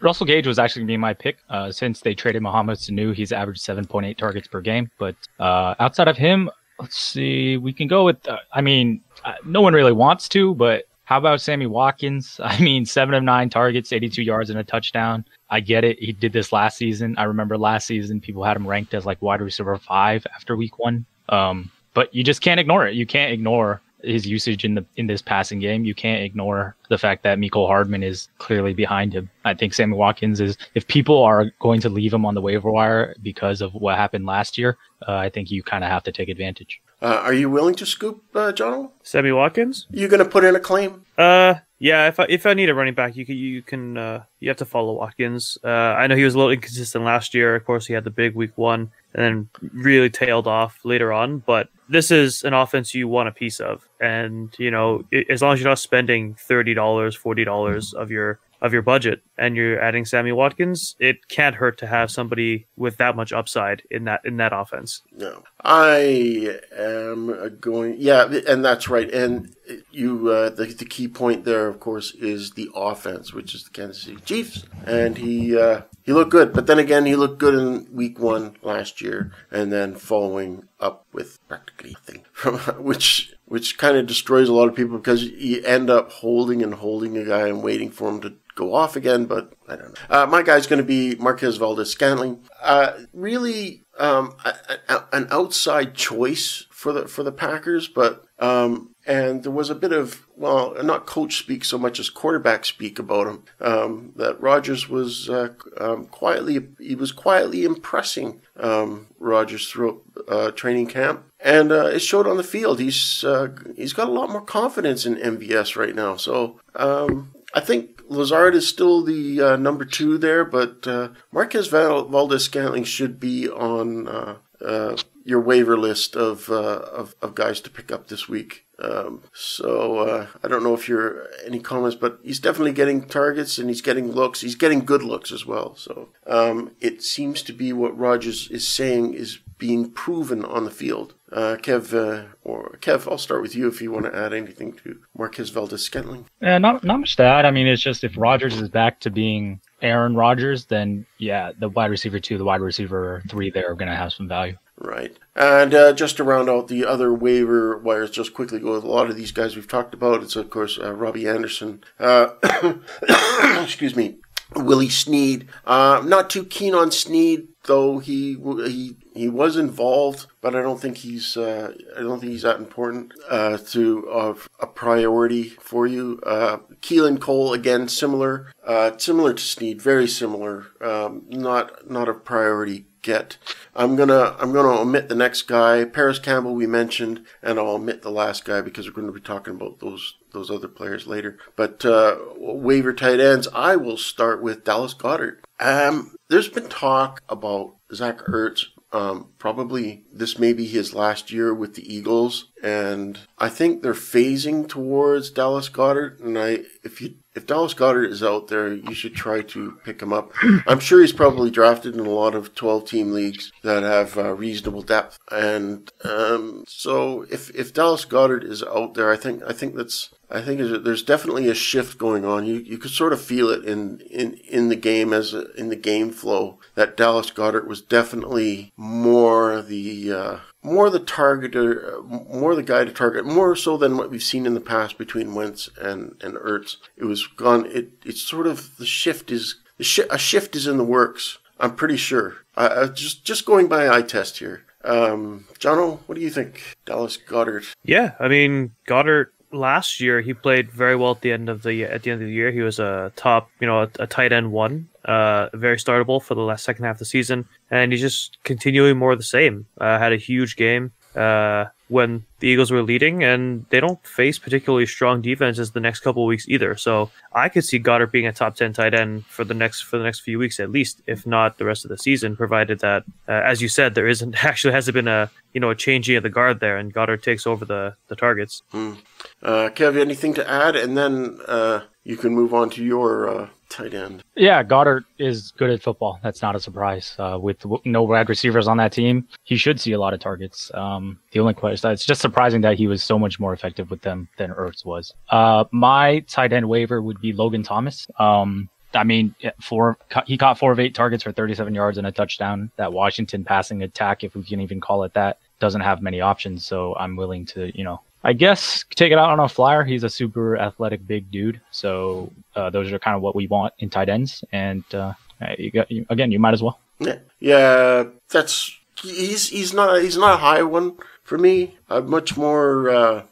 S4: Russell Gage was actually going to be my pick uh, since they traded Mohamed Sanu. He's averaged 7.8 targets per game. But uh, outside of him, let's see, we can go with, uh, I mean, uh, no one really wants to, but how about Sammy Watkins? I mean, seven of nine targets, 82 yards, and a touchdown. I get it. He did this last season. I remember last season, people had him ranked as like wide receiver five after week one. Um, but you just can't ignore it. You can't ignore his usage in the in this passing game. You can't ignore the fact that Mecole Hardman is clearly behind him. I think Sammy Watkins is if people are going to leave him on the waiver wire because of what happened last year, uh, I think you kind of have to take advantage.
S2: Uh, are you willing to scoop, uh, John?
S3: Sammy Watkins?
S2: You going to put in a claim?
S3: Uh, yeah. If I if I need a running back, you can you can uh, you have to follow Watkins. Uh, I know he was a little inconsistent last year. Of course, he had the big week one and then really tailed off later on. But this is an offense you want a piece of, and you know as long as you're not spending thirty dollars, forty dollars of your of your budget and you're adding Sammy Watkins, it can't hurt to have somebody with that much upside in that in that offense.
S2: No, I am going. Yeah, and that's right. And you, uh, the the key point there, of course, is the offense, which is the Kansas City Chiefs, and he uh, he looked good. But then again, he looked good in Week One last year, and then following up with practically nothing, from which which kind of destroys a lot of people because you end up holding and holding a guy and waiting for him to go off again, but I don't know. Uh, my guy's going to be Marquez Valdes Scantling. Uh, really, um, a, a, an outside choice for the for the Packers, but um, and there was a bit of well, not coach speak so much as quarterback speak about him. Um, that Rodgers was uh, um, quietly he was quietly impressing um, Rodgers throughout uh, training camp, and uh, it showed on the field. He's uh, he's got a lot more confidence in MVS right now. So um, I think Lazard is still the uh, number two there, but uh, Marquez Valdes Scantling should be on uh, uh, your waiver list of, uh, of, of guys to pick up this week. Um, so uh, I don't know if you're any comments, but he's definitely getting targets and he's getting looks. He's getting good looks as well. So um, it seems to be what Rodgers is saying is being proven on the field. Uh, Kev, uh, or Kev, I'll start with you if you want to add anything to Marquez Valdes Scantling.
S4: Yeah, not not much to add. I mean, it's just if Rodgers is back to being Aaron Rodgers, then yeah, the wide receiver two, the wide receiver three, there are going to have some value.
S2: Right. And uh, just to round out the other waiver wires, just quickly go with a lot of these guys we've talked about. It's, of course, uh, Robby Anderson. Uh, excuse me. Willie Snead. Uh, not too keen on Snead, though he he he was involved, but I don't think he's uh, I don't think he's that important uh, to uh, a priority for you. Uh, Keelan Cole again, similar uh, similar to Snead, very similar. Um, not not a priority get. I'm gonna I'm gonna omit the next guy, Parris Campbell we mentioned, and I'll omit the last guy because we're going to be talking about those those other players later. But uh, waiver tight ends, I will start with Dallas Goedert. Um, there's been talk about Zach Ertz um, probably this may be his last year with the Eagles, and I think they're phasing towards Dallas Goedert. And I, if you if Dallas Goedert is out there, you should try to pick him up. I'm sure he's probably drafted in a lot of 12 team leagues that have uh, reasonable depth, and um, so if if Dallas Goddard is out there, I think I think that's I think there's definitely a shift going on. You you could sort of feel it in in in the game as a, in the game flow that Dallas Goedert was definitely more the uh, more the targeter, more the guy to target, more so than what we've seen in the past between Wentz and and Ertz. It was gone. It it's sort of the shift is the sh- a shift is in the works. I'm pretty sure. I, I just just going by eye test here. Um, Jono, what do you think, Dallas Goedert.
S3: Yeah, I mean Goedert last year he played very well at the end of the at the end of the year. He was a top, you know, a, a tight end one, uh, very startable for the last second half of the season, and he's just continuing more of the same. Uh, had a huge game uh, when the Eagles were leading, and they don't face particularly strong defenses the next couple weeks either. So I could see Goedert being a top ten tight end for the next for the next few weeks at least, if not the rest of the season, provided that, uh, as you said, there isn't actually hasn't been a you know a changing of the guard there, and Goedert takes over the the targets.
S2: Mm. Uh, Kev, anything to add, and then uh, you can move on to your uh, tight end.
S4: Yeah, Goedert is good at football. That's not a surprise. Uh, with no wide receivers on that team, he should see a lot of targets. Um, the only question, it's just surprising that he was so much more effective with them than Ertz was. Uh, my tight end waiver would be Logan Thomas. Um, I mean, four, he caught four of eight targets for 37 yards and a touchdown. That Washington passing attack, if we can even call it that, doesn't have many options. So I'm willing to, you know, I guess take it out on a flyer. He's a super athletic big dude. So uh, those are kind of what we want in tight ends. And uh, you got again, you might as well.
S2: Yeah, yeah, that's he's he's not he's not a high one for me. I'd much more uh,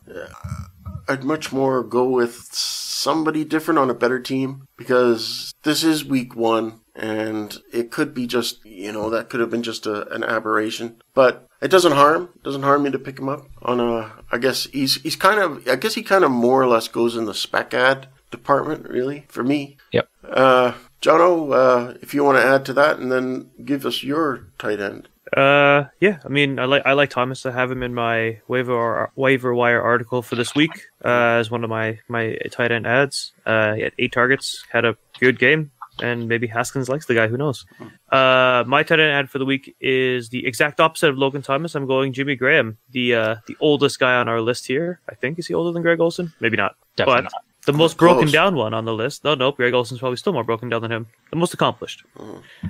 S2: I'd much more go with somebody different on a better team because this is week one and it could be just you know that could have been just a, an aberration but it doesn't harm it doesn't harm me to pick him up on a i guess he's he's kind of i guess he kind of more or less goes in the spec add department really for me
S4: yep
S2: uh jono uh if you want to add to that and then give us your tight end
S3: uh, yeah. I mean, I like I like Thomas. I have him in my waiver waiver wire article for this week uh, as one of my my tight end ads. Uh, he had eight targets, had a good game and maybe Haskins likes the guy. Who knows? Uh, my tight end ad for the week is the exact opposite of Logan Thomas. I'm going Jimmy Graham, the uh, the oldest guy on our list here. I think is he older than Greg Olsen? Maybe not.
S4: Definitely
S3: but
S4: not.
S3: The most broken down one on the list. No, nope. Greg Olsen's probably still more broken down than him. The most accomplished.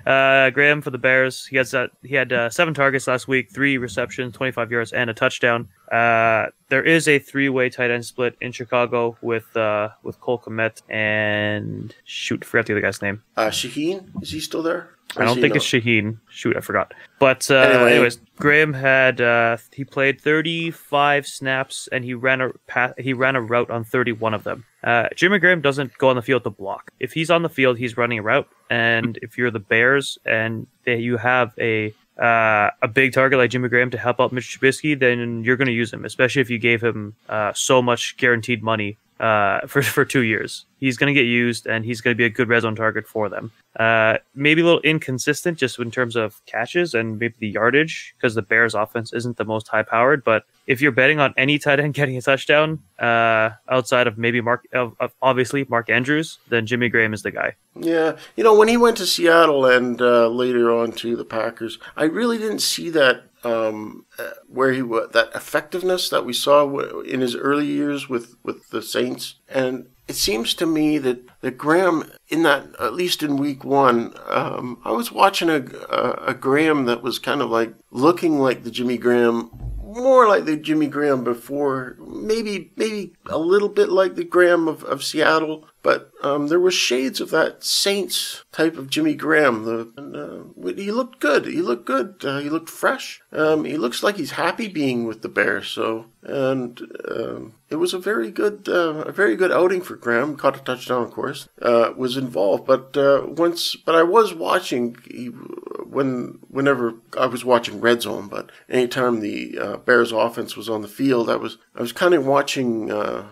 S3: Uh, Graham for the Bears. He has that. He had uh, seven targets last week, three receptions, 25 yards, and a touchdown. Uh, there is a three-way tight end split in Chicago with uh, with Cole Kmet and shoot, forgot the other guy's name.
S2: Uh, Shaheen, is he still there?
S3: I don't think it's Shaheen. Shoot, I forgot. But uh,
S2: Anyway.
S3: anyways, Graham had uh, he played 35 snaps and he ran a pa- he ran a route on 31 of them. Uh, Jimmy Graham doesn't go on the field to block. If he's on the field, he's running a route. And if you're the Bears and they, you have a uh, a big target like Jimmy Graham to help out Mitch Trubisky, then you're going to use him, especially if you gave him uh, so much guaranteed money uh, for for two years. He's going to get used, and he's going to be a good red zone target for them. Uh, maybe a little inconsistent just in terms of catches and maybe the yardage because the Bears' offense isn't the most high powered. But if you're betting on any tight end getting a touchdown uh, outside of maybe Mark, of, of obviously Mark Andrews, then Jimmy Graham is the guy.
S2: Yeah, you know when he went to Seattle and uh, later on to the Packers, I really didn't see that um, uh, where he was, that effectiveness that we saw in his early years with with the Saints, and it seems to me that that Graham in that at least in Week One, um, I was watching a, a a Graham that was kind of like looking like the Jimmy Graham more like the Jimmy Graham before, maybe maybe a little bit like the Graham of, of Seattle, but um, there were shades of that Saints type of Jimmy Graham. The uh, he looked good. He looked good. Uh, he looked fresh. Um, he looks like he's happy being with the Bears. So and um, it was a very good uh, a very good outing for Graham. Caught a touchdown, of course. Uh, was involved, but uh, once but I was watching. He, when whenever I was watching Red Zone, but anytime the uh, Bears offense was on the field, I was I was kind of watching. Uh,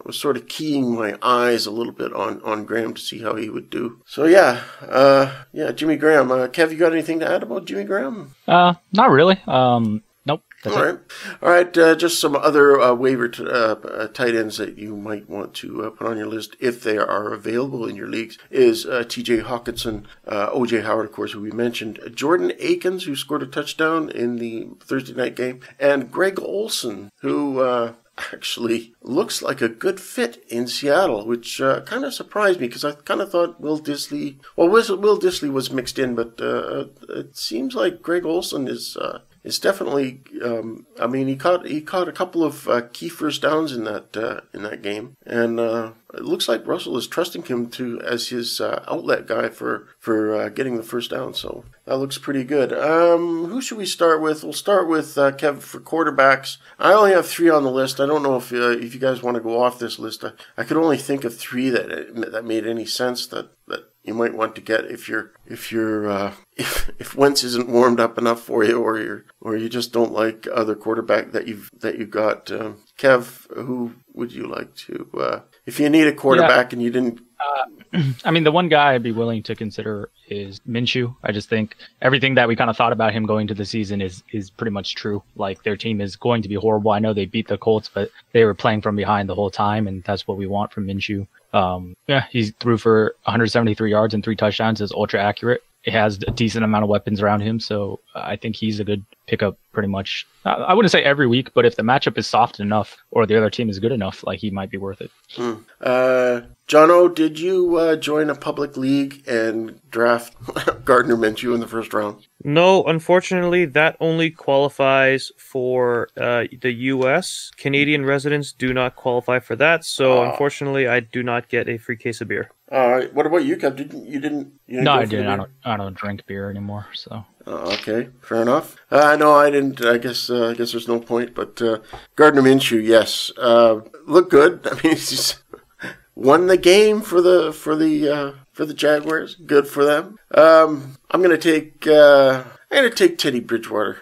S2: I was sort of keying my eyes a little bit on on Graham to see how he would do. So yeah, uh, yeah, Jimmy Graham. Uh, Kev, you got anything to add about Jimmy Graham?
S4: Uh, not really. Um, nope.
S2: All
S4: it.
S2: right, all right. Uh, just some other uh, waiver t- uh, uh, tight ends that you might want to uh, put on your list if they are available in your leagues is uh, T.J. Hockenson, uh, O.J. Howard, of course, who we mentioned, Jordan Akins, who scored a touchdown in the Thursday night game, and Greg Olsen, who. Uh, Actually, looks like a good fit in Seattle, which uh, kind of surprised me because I kind of thought Will Dissly. Well, Will Will Dissly was mixed in, but uh, it seems like Greg Olsen is uh, is definitely. Um, I mean, he caught he caught a couple of uh, key first downs in that uh, in that game, and uh, it looks like Russell is trusting him to as his uh, outlet guy for for uh, getting the first down. So that looks pretty good. Um, who should we start with? We'll start with uh, Kev for quarterbacks. I only have three on the list. I don't know if if you guys want to go off this list. I, I could only think of three that that made any sense that that you might want to get if you're if you're uh, if if Wentz isn't warmed up enough for you, or you or you just don't like other quarterback that you've that you got. Um, Kev, who would you like to? Uh, if you need a quarterback and you didn't,
S4: I mean, the one guy I'd be willing to consider is Minshew. I just think everything that we kind of thought about him going to the season is is pretty much true. Like their team is going to be horrible. I know they beat the Colts, but they were playing from behind the whole time, and that's what we want from Minshew. Um, yeah, he threw for 173 yards and three touchdowns. Is ultra accurate. He has a decent amount of weapons around him, so I think he's a good pickup pretty much. I I wouldn't say every week, but if the matchup is soft enough or the other team is good enough, like he might be worth it.
S2: uh, Jono, did you uh, join a public league and draft Gardner Minshew in the first round?
S3: No, unfortunately, that only qualifies for uh, the U.S. Canadian residents do not qualify for that, so
S2: Ah.
S3: unfortunately, I do not get a free case of beer.
S2: All right. What about you, Kev? Didn't you didn't? You didn't
S4: No, I didn't. I don't. I don't drink beer anymore. So
S2: Oh, okay, fair enough. Uh, no, I didn't. I guess. Uh, I guess there's no point. But uh, Gardner Minshew, yes, uh, look good. I mean, he's won the game for the for the uh, for the Jaguars. Good for them. Um, I'm gonna take. Uh, I'm gonna take Teddy Bridgewater.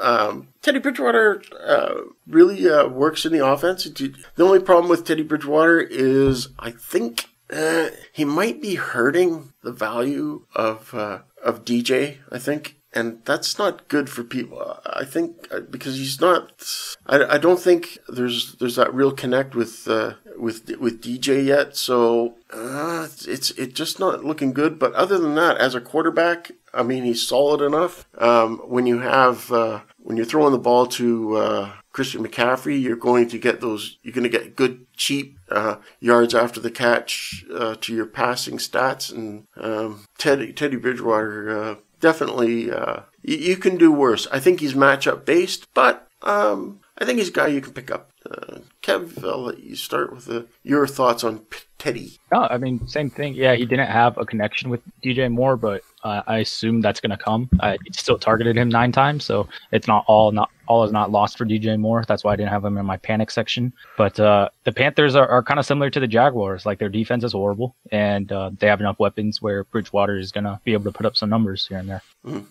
S2: Um, Teddy Bridgewater uh, really uh, works in the offense. The only problem with Teddy Bridgewater is, I think uh, he might be hurting the value of uh, of DJ. I think, and that's not good for people. I think uh, because he's not. I, I don't think there's there's that real connect with uh, with with DJ yet. So uh, it's it's just not looking good. But other than that, as a quarterback, I mean, he's solid enough. Um, when you have uh, when you're throwing the ball to uh, Christian McCaffrey, you're going to get those. You're going to get good, cheap uh, yards after the catch uh, to your passing stats. And um, Teddy Teddy Bridgewater uh, definitely. Uh, y- you can do worse. I think he's matchup based, but Um, I think he's a guy you can pick up. Uh, Kev, I'll let you start with the, your thoughts on P- Teddy.
S4: No, I mean same thing. Yeah, he didn't have a connection with DJ Moore, but uh, I assume that's going to come. I still targeted him nine times, so it's not all not all is not lost for DJ Moore. That's why I didn't have him in my panic section. But uh, the Panthers are, are kind of similar to the Jaguars. Like their defense is horrible, and uh, they have enough weapons where Bridgewater is going to be able to put up some numbers here and there.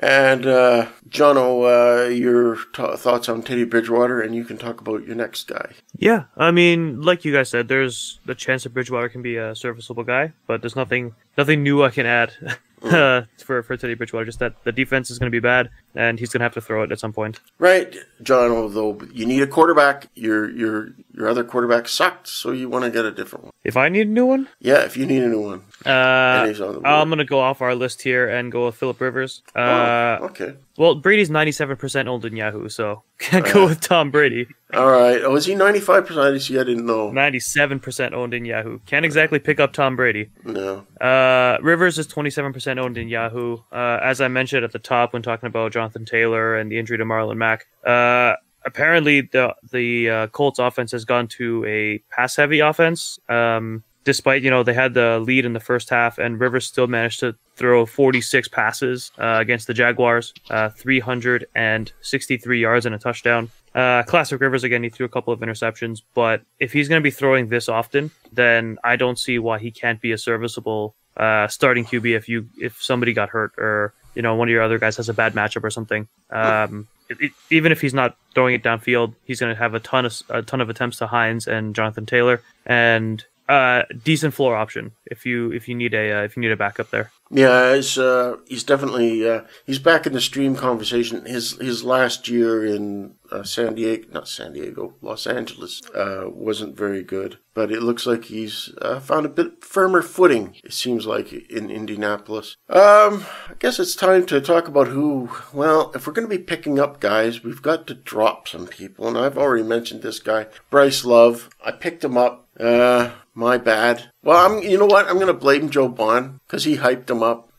S2: And uh, Jono, uh, your t- thoughts on Teddy Bridgewater, and you can talk about your next guy.
S3: Yeah, I mean, like you guys said, there's the chance that Bridgewater can be a serviceable guy, but there's nothing nothing new I can add uh, for for Teddy Bridgewater. Just that the defense is going to be bad, and he's going to have to throw it at some point.
S2: Right, John. Although you need a quarterback, your your your other quarterback sucked, so you want to get a different one.
S3: If I need a new one,
S2: Yeah, if you need a new one.
S3: uh,
S2: on.
S3: I'm going to go off our list here and go with Philip Rivers. Uh,
S2: oh, okay.
S3: well, Brady's 97% owned in Yahoo, so can't go with Tom Brady.
S2: All right. Oh, is he ninety five percent? I see. I didn't know.
S3: 97% owned in Yahoo. Can't exactly pick up Tom Brady.
S2: No.
S3: Uh, Rivers is 27% owned in Yahoo. Uh, as I mentioned at the top when talking about Jonathan Taylor and the injury to Marlon Mack, uh, apparently the the uh, Colts offense has gone to a pass heavy offense. Um, despite you know they had the lead in the first half, and Rivers still managed to throw 46 passes uh, against the Jaguars, uh, 363 yards and a touchdown. Uh, classic Rivers again. He threw a couple of interceptions, but if he's going to be throwing this often, then I don't see why he can't be a serviceable uh, starting QB if you if somebody got hurt or you know one of your other guys has a bad matchup or something. Um, it, it- even if he's not throwing it downfield, he's going to have a ton of a ton of attempts to Hines and Jonathan Taylor and uh, decent floor option if you if you need a uh, if you need a backup there.
S2: Yeah, he's uh, he's definitely uh, he's back in the stream conversation. His his last year in uh, San Diego, not San Diego, Los Angeles, uh, wasn't very good. But it looks like he's uh, found a bit firmer footing. It seems like in Indianapolis. Um, I guess it's time to talk about who. Well, if we're going to be picking up guys, we've got to drop some people, and I've already mentioned this guy, Bryce Love. I picked him up. Uh, my bad. Well, I'm. You know what? I'm going to blame Joe Bond because he hyped him up.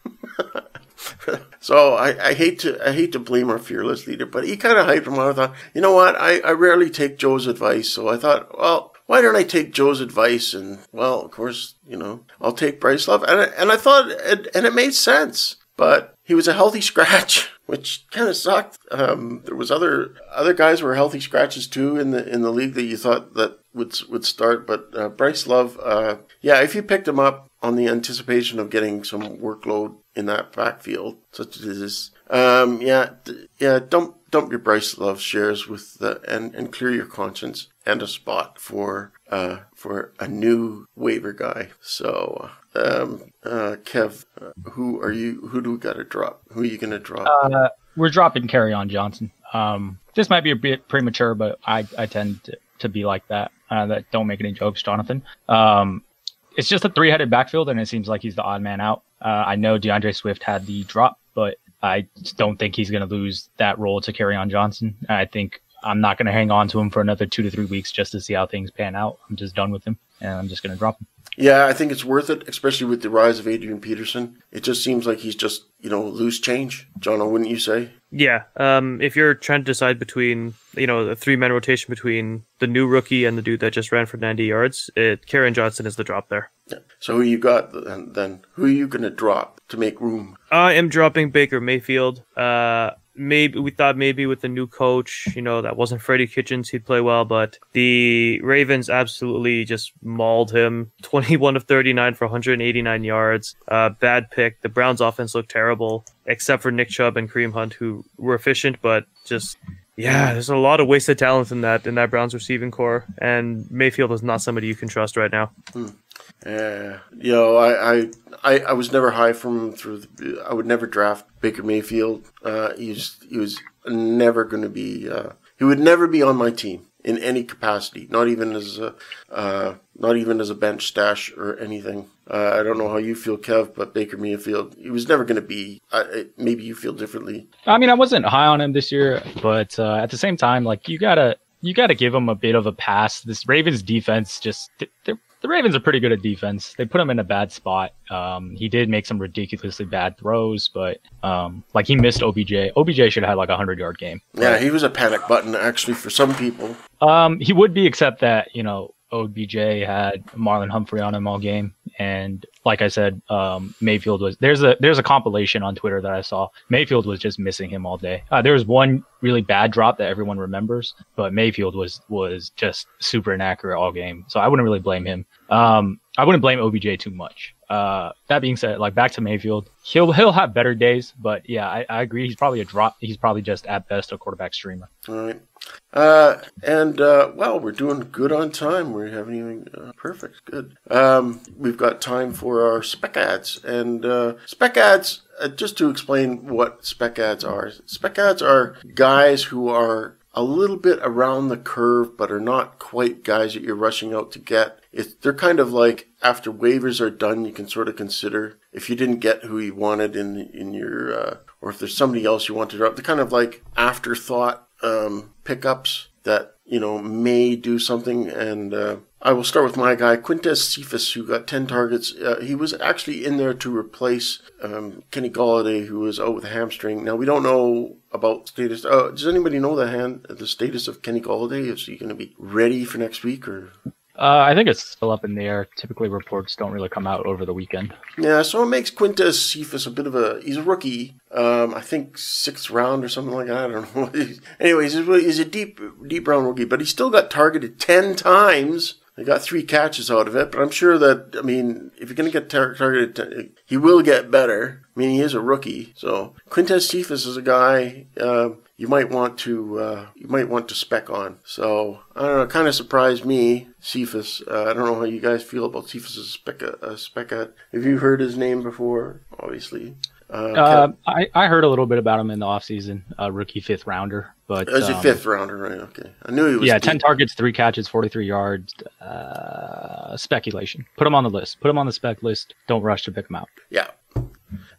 S2: so I, I hate to I hate to blame our fearless leader, but he kind of hyped him up. I thought, you know what? I, I rarely take Joe's advice, so I thought, well, why don't I take Joe's advice? And well, of course, you know, I'll take Bryce Love, and I, and I thought, it, and it made sense, but he was a healthy scratch. Which kind of sucked. Um, there was other other guys were healthy scratches too in the in the league that you thought that would would start, but uh, Bryce Love, uh, yeah, if you picked him up on the anticipation of getting some workload in that backfield, such as this, um, yeah, yeah, dump dump your Bryce Love shares with the and and clear your conscience and a spot for uh for a new waiver guy. So. Um, uh, Kev, uh, who are you? Who do we got to drop? Who are you gonna drop?
S4: Uh, we're dropping Kerryon Johnson. Um, this might be a bit premature, but I, I tend to, to be like that. Uh, that don't make any jokes, Jonathan. Um, it's just a three-headed backfield, and it seems like he's the odd man out. Uh, I know D'Andre Swift had the drop, but I don't think he's going to lose that role to Kerryon Johnson. I think I'm not going to hang on to him for another two to three weeks just to see how things pan out. I'm just done with him, and I'm just going to drop him.
S2: Yeah, I think it's worth it, especially with the rise of Adrian Peterson. It just seems like he's just, you know, loose change. John, wouldn't you say?
S3: Yeah, um, if you're trying to decide between you know the three man rotation between the new rookie and the dude that just ran for 90 yards, it Kerryon Johnson is the drop there.
S2: Yeah. So who you got then? Then who are you going to drop to make room?
S3: I am dropping Baker Mayfield. Uh, maybe we thought maybe with the new coach, you know, that wasn't Freddie Kitchens, he'd play well, but the Ravens absolutely just mauled him. 21 of 39 for 189 yards. Uh, bad pick. The Browns offense looked terrible, except for Nick Chubb and Kareem Hunt, who were efficient, but just yeah, there's a lot of wasted talent in that in that Browns receiving corps, and Mayfield is not somebody you can trust right now.
S2: Yeah, you know, I, I, I, I was never high from through. The, I would never draft Baker Mayfield. Uh, he's he was never going to be. Uh, he would never be on my team in any capacity. Not even as a, uh, not even as a bench stash or anything. Uh, I don't know how you feel, Kev, but Baker Mayfield, he was never going to be. It- maybe you feel differently.
S4: I mean, I wasn't high on him this year, but uh, at the same time, like you gotta you gotta give him a bit of a pass. This Ravens defense just they're the Ravens are pretty good at defense. They put him in a bad spot. Um, he did make some ridiculously bad throws, but um, like he missed OBJ. OBJ should have had like a hundred yard game.
S2: Yeah, he was a panic button actually for some people.
S4: Um, he would be, except that you know OBJ had Marlon Humphrey on him all game, and like I said, um, Mayfield was there's a there's a compilation on Twitter that I saw. Mayfield was just missing him all day. Uh, there was one really bad drop that everyone remembers, but Mayfield was was just super inaccurate all game. So I wouldn't really blame him. Um, I wouldn't blame OBJ too much. Uh, that being said, like back to Mayfield, he'll he'll have better days, but yeah, I, I agree. He's probably a drop. He's probably just at best a quarterback streamer.
S2: All right. Uh, and uh, well, we're doing good on time. We haven't even uh, perfect. Good. Um, we've got time for our spec adds and uh, spec adds. Uh, just to explain what spec adds are. Spec adds are guys who are a little bit around the curve, but are not quite guys that you're rushing out to get. It's, they're kind of like after waivers are done, you can sort of consider if you didn't get who you wanted in in your, uh, or if there's somebody else you want to drop. They're kind of like afterthought um, pickups that you know may do something. And uh, I will start with my guy Quintez Cephus, who got ten targets. Uh, he was actually in there to replace um, Kenny Golladay, who was out with a hamstring. Now we don't know about status. Uh, does anybody know the hand the status of Kenny Golladay? Is he going to be ready for next week or?
S4: Uh, I think it's still up in the air. Typically, reports don't really come out over the weekend.
S2: Yeah, so it makes Quintez Cephus a bit of a. He's a rookie. Um, I think sixth round or something like that. I don't know. Anyways, he's, he's a deep, deep round rookie, but he still got targeted ten times. He got three catches out of it, but I'm sure that I mean, if you're going to get tar- targeted, he will get better. I mean, he is a rookie, so Quintez Cephus is a guy. Uh, you might want to uh, you might want to spec on. So I don't know. It kind of surprised me, Cephus. Uh, I don't know how you guys feel about Cephus as a spec a Have you heard his name before? Obviously.
S4: Uh, uh, I, I heard a little bit about him in the offseason, uh, rookie fifth rounder. But
S2: as um, a fifth rounder, right? Okay, I knew he was.
S4: Yeah, deep. ten targets, three catches, forty-three yards. Uh, speculation. Put him on the list. Put him on the spec list. Don't rush to pick him out.
S2: Yeah,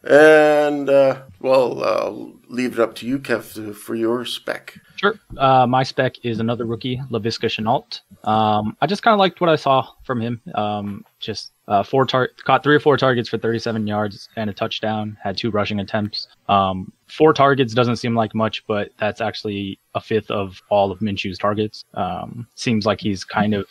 S2: and uh, well, I'll leave it up to you, Kev, for your spec.
S4: Sure. Uh, my spec is another rookie, Laviska Shenault. Um, I just kind of liked what I saw from him. Um, just uh, four tar- caught three or four targets for 37 yards and a touchdown. Had two rushing attempts. Um, four targets doesn't seem like much, but that's actually a fifth of all of Minshew's targets. Um, seems like he's kind of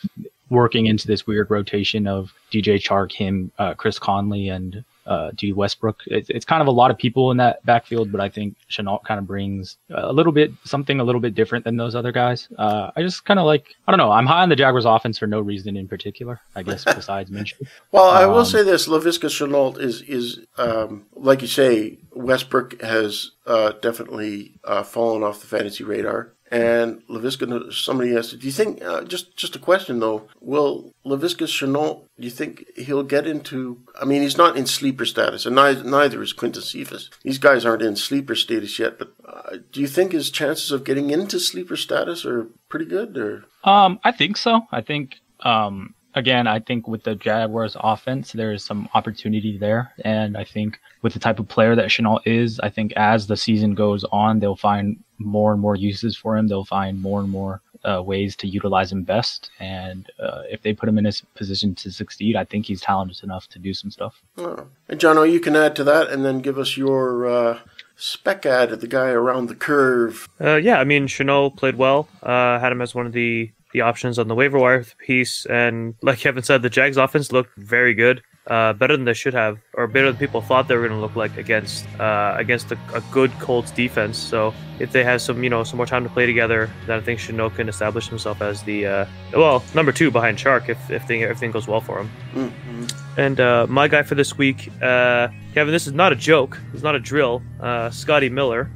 S4: working into this weird rotation of DJ Chark, him, uh, Chris Conley, and uh, D Westbrook. It's, it's kind of a lot of people in that backfield, but I think Shenault kind of brings a little bit something a little bit different than those other guys. Uh, I just kind of like I don't know. I'm high on the Jaguars offense for no reason in particular. I guess besides Minshew.
S2: well, I will um, say this: Laviska Shenault is is um, like you say, Westbrook has uh, definitely uh, fallen off the fantasy radar. And Laviska, somebody asked, do you think, uh, just just a question though, will Laviska Shenault, do you think he'll get into, I mean, he's not in sleeper status, and neither, neither is Quintez Cephus. These guys aren't in sleeper status yet, but uh, do you think his chances of getting into sleeper status are pretty good? Or
S4: Um, I think so. I think, um, again, I think with the Jaguars offense, there is some opportunity there. And I think with the type of player that Shenault is, I think as the season goes on, they'll find more and more uses for him. They'll find more and more uh, ways to utilize him best. And uh, if they put him in a position to succeed, I think he's talented enough to do some stuff.
S2: Oh. And Jono, you can add to that and then give us your uh, spec add at the guy around the curve.
S3: Uh, yeah, I mean, Shenault played well. Uh, had him as one of the the options on the waiver wire piece, and like Kevin said, the Jags offense looked very good uh, better than they should have, or better than people thought they were going to look like against uh, against a, a, good Colts defense. So if they have some you know some more time to play together, then I think Shenault can establish himself as the uh, well number two behind Chark if if thing, everything goes well for him. Mm-hmm. And uh, my guy for this week, uh, Kevin, this is not a joke. It's not a drill. Uh, Scotty Miller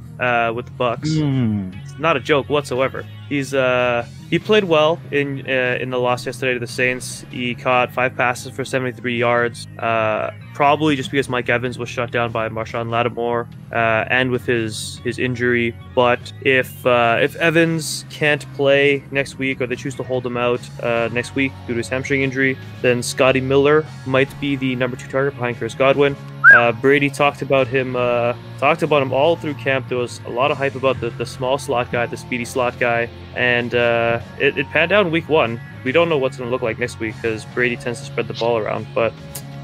S3: with the Bucs. Mm. Not a joke whatsoever. He's uh he played well in uh, in the loss yesterday to the Saints. He caught five passes for 73 yards. Uh, probably just because Mike Evans was shut down by Marshon Lattimore uh, and with his his injury. But if uh, if Evans can't play next week or they choose to hold him out uh, next week due to his hamstring injury, then Scotty Miller might be the number two target behind Chris Godwin. Uh, Brady talked about him. Uh, talked about him all through camp. There was a lot of hype about the, the small slot guy, the speedy slot guy, and uh, it, it panned out in week one. We don't know what's going to look like next week because Brady tends to spread the ball around, but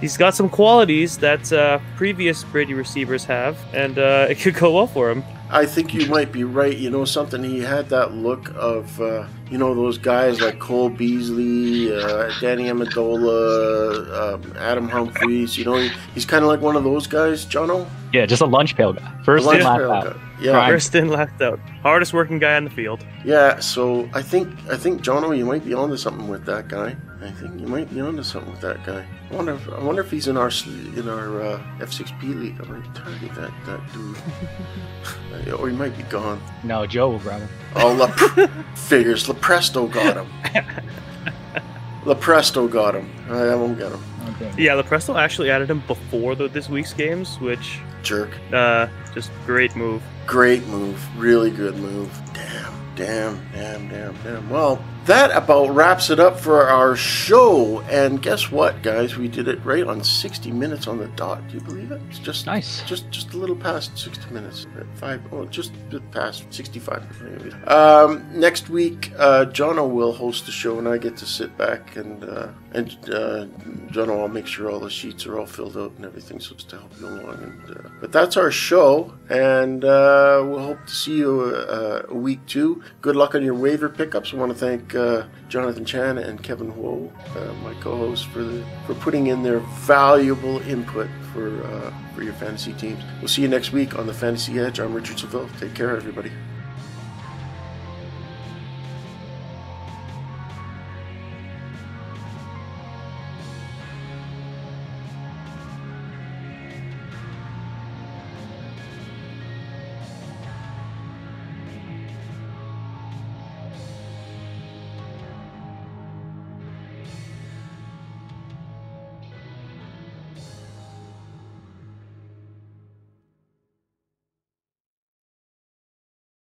S3: he's got some qualities that uh, previous Brady receivers have, and uh, it could go well for him.
S2: I think you might be right. You know something? He had that look of, uh, you know, those guys like Cole Beasley, uh, Danny Amendola, um, Adam Humphries. You know, he, he's kind of like one of those guys, Jono.
S4: Yeah, just a lunch pail guy. First
S2: Lunch
S4: in, last
S2: pail
S4: out.
S2: guy. Yeah,
S4: Right.
S3: First in, last out. Hardest working guy on the field.
S2: yeah. So I think I think Jono, you might be onto something with that guy. I think you might be onto something with that guy. I wonder. If, I wonder if he's in our in our uh, F6P league. I might target that that dude. or he might be gone.
S4: No, Joe will grab him.
S2: Oh, La- figures. Lepresto got him. Lepresto got him. I won't get him.
S4: Okay.
S3: Yeah, Lepresto actually added him before the, this week's games, which
S2: Jerk.
S3: uh, just great move.
S2: Great move. Really good move. Damn, damn, damn, damn, damn. Well, that about wraps it up for our show. And guess what, guys? We did it right on 60 minutes on the dot. Do you believe it? It's just
S4: Nice.
S2: Just just a little past 60 minutes. Five, oh, just past 65. Um, next week, uh, Jono will host the show, and I get to sit back and uh, and uh, Jono, I'll make sure all the sheets are all filled out and everything, so it's to help you along. And uh, but that's our show, and uh, we'll hope to see you uh, a week two. Good luck on your waiver pickups. I want to thank uh, Jonathan Chan and Kevin Hou, uh, my co-hosts, for the for putting in their valuable input for uh, for your fantasy teams. We'll see you next week on the Fantasy Edge. I'm Richard Savill. Take care, everybody.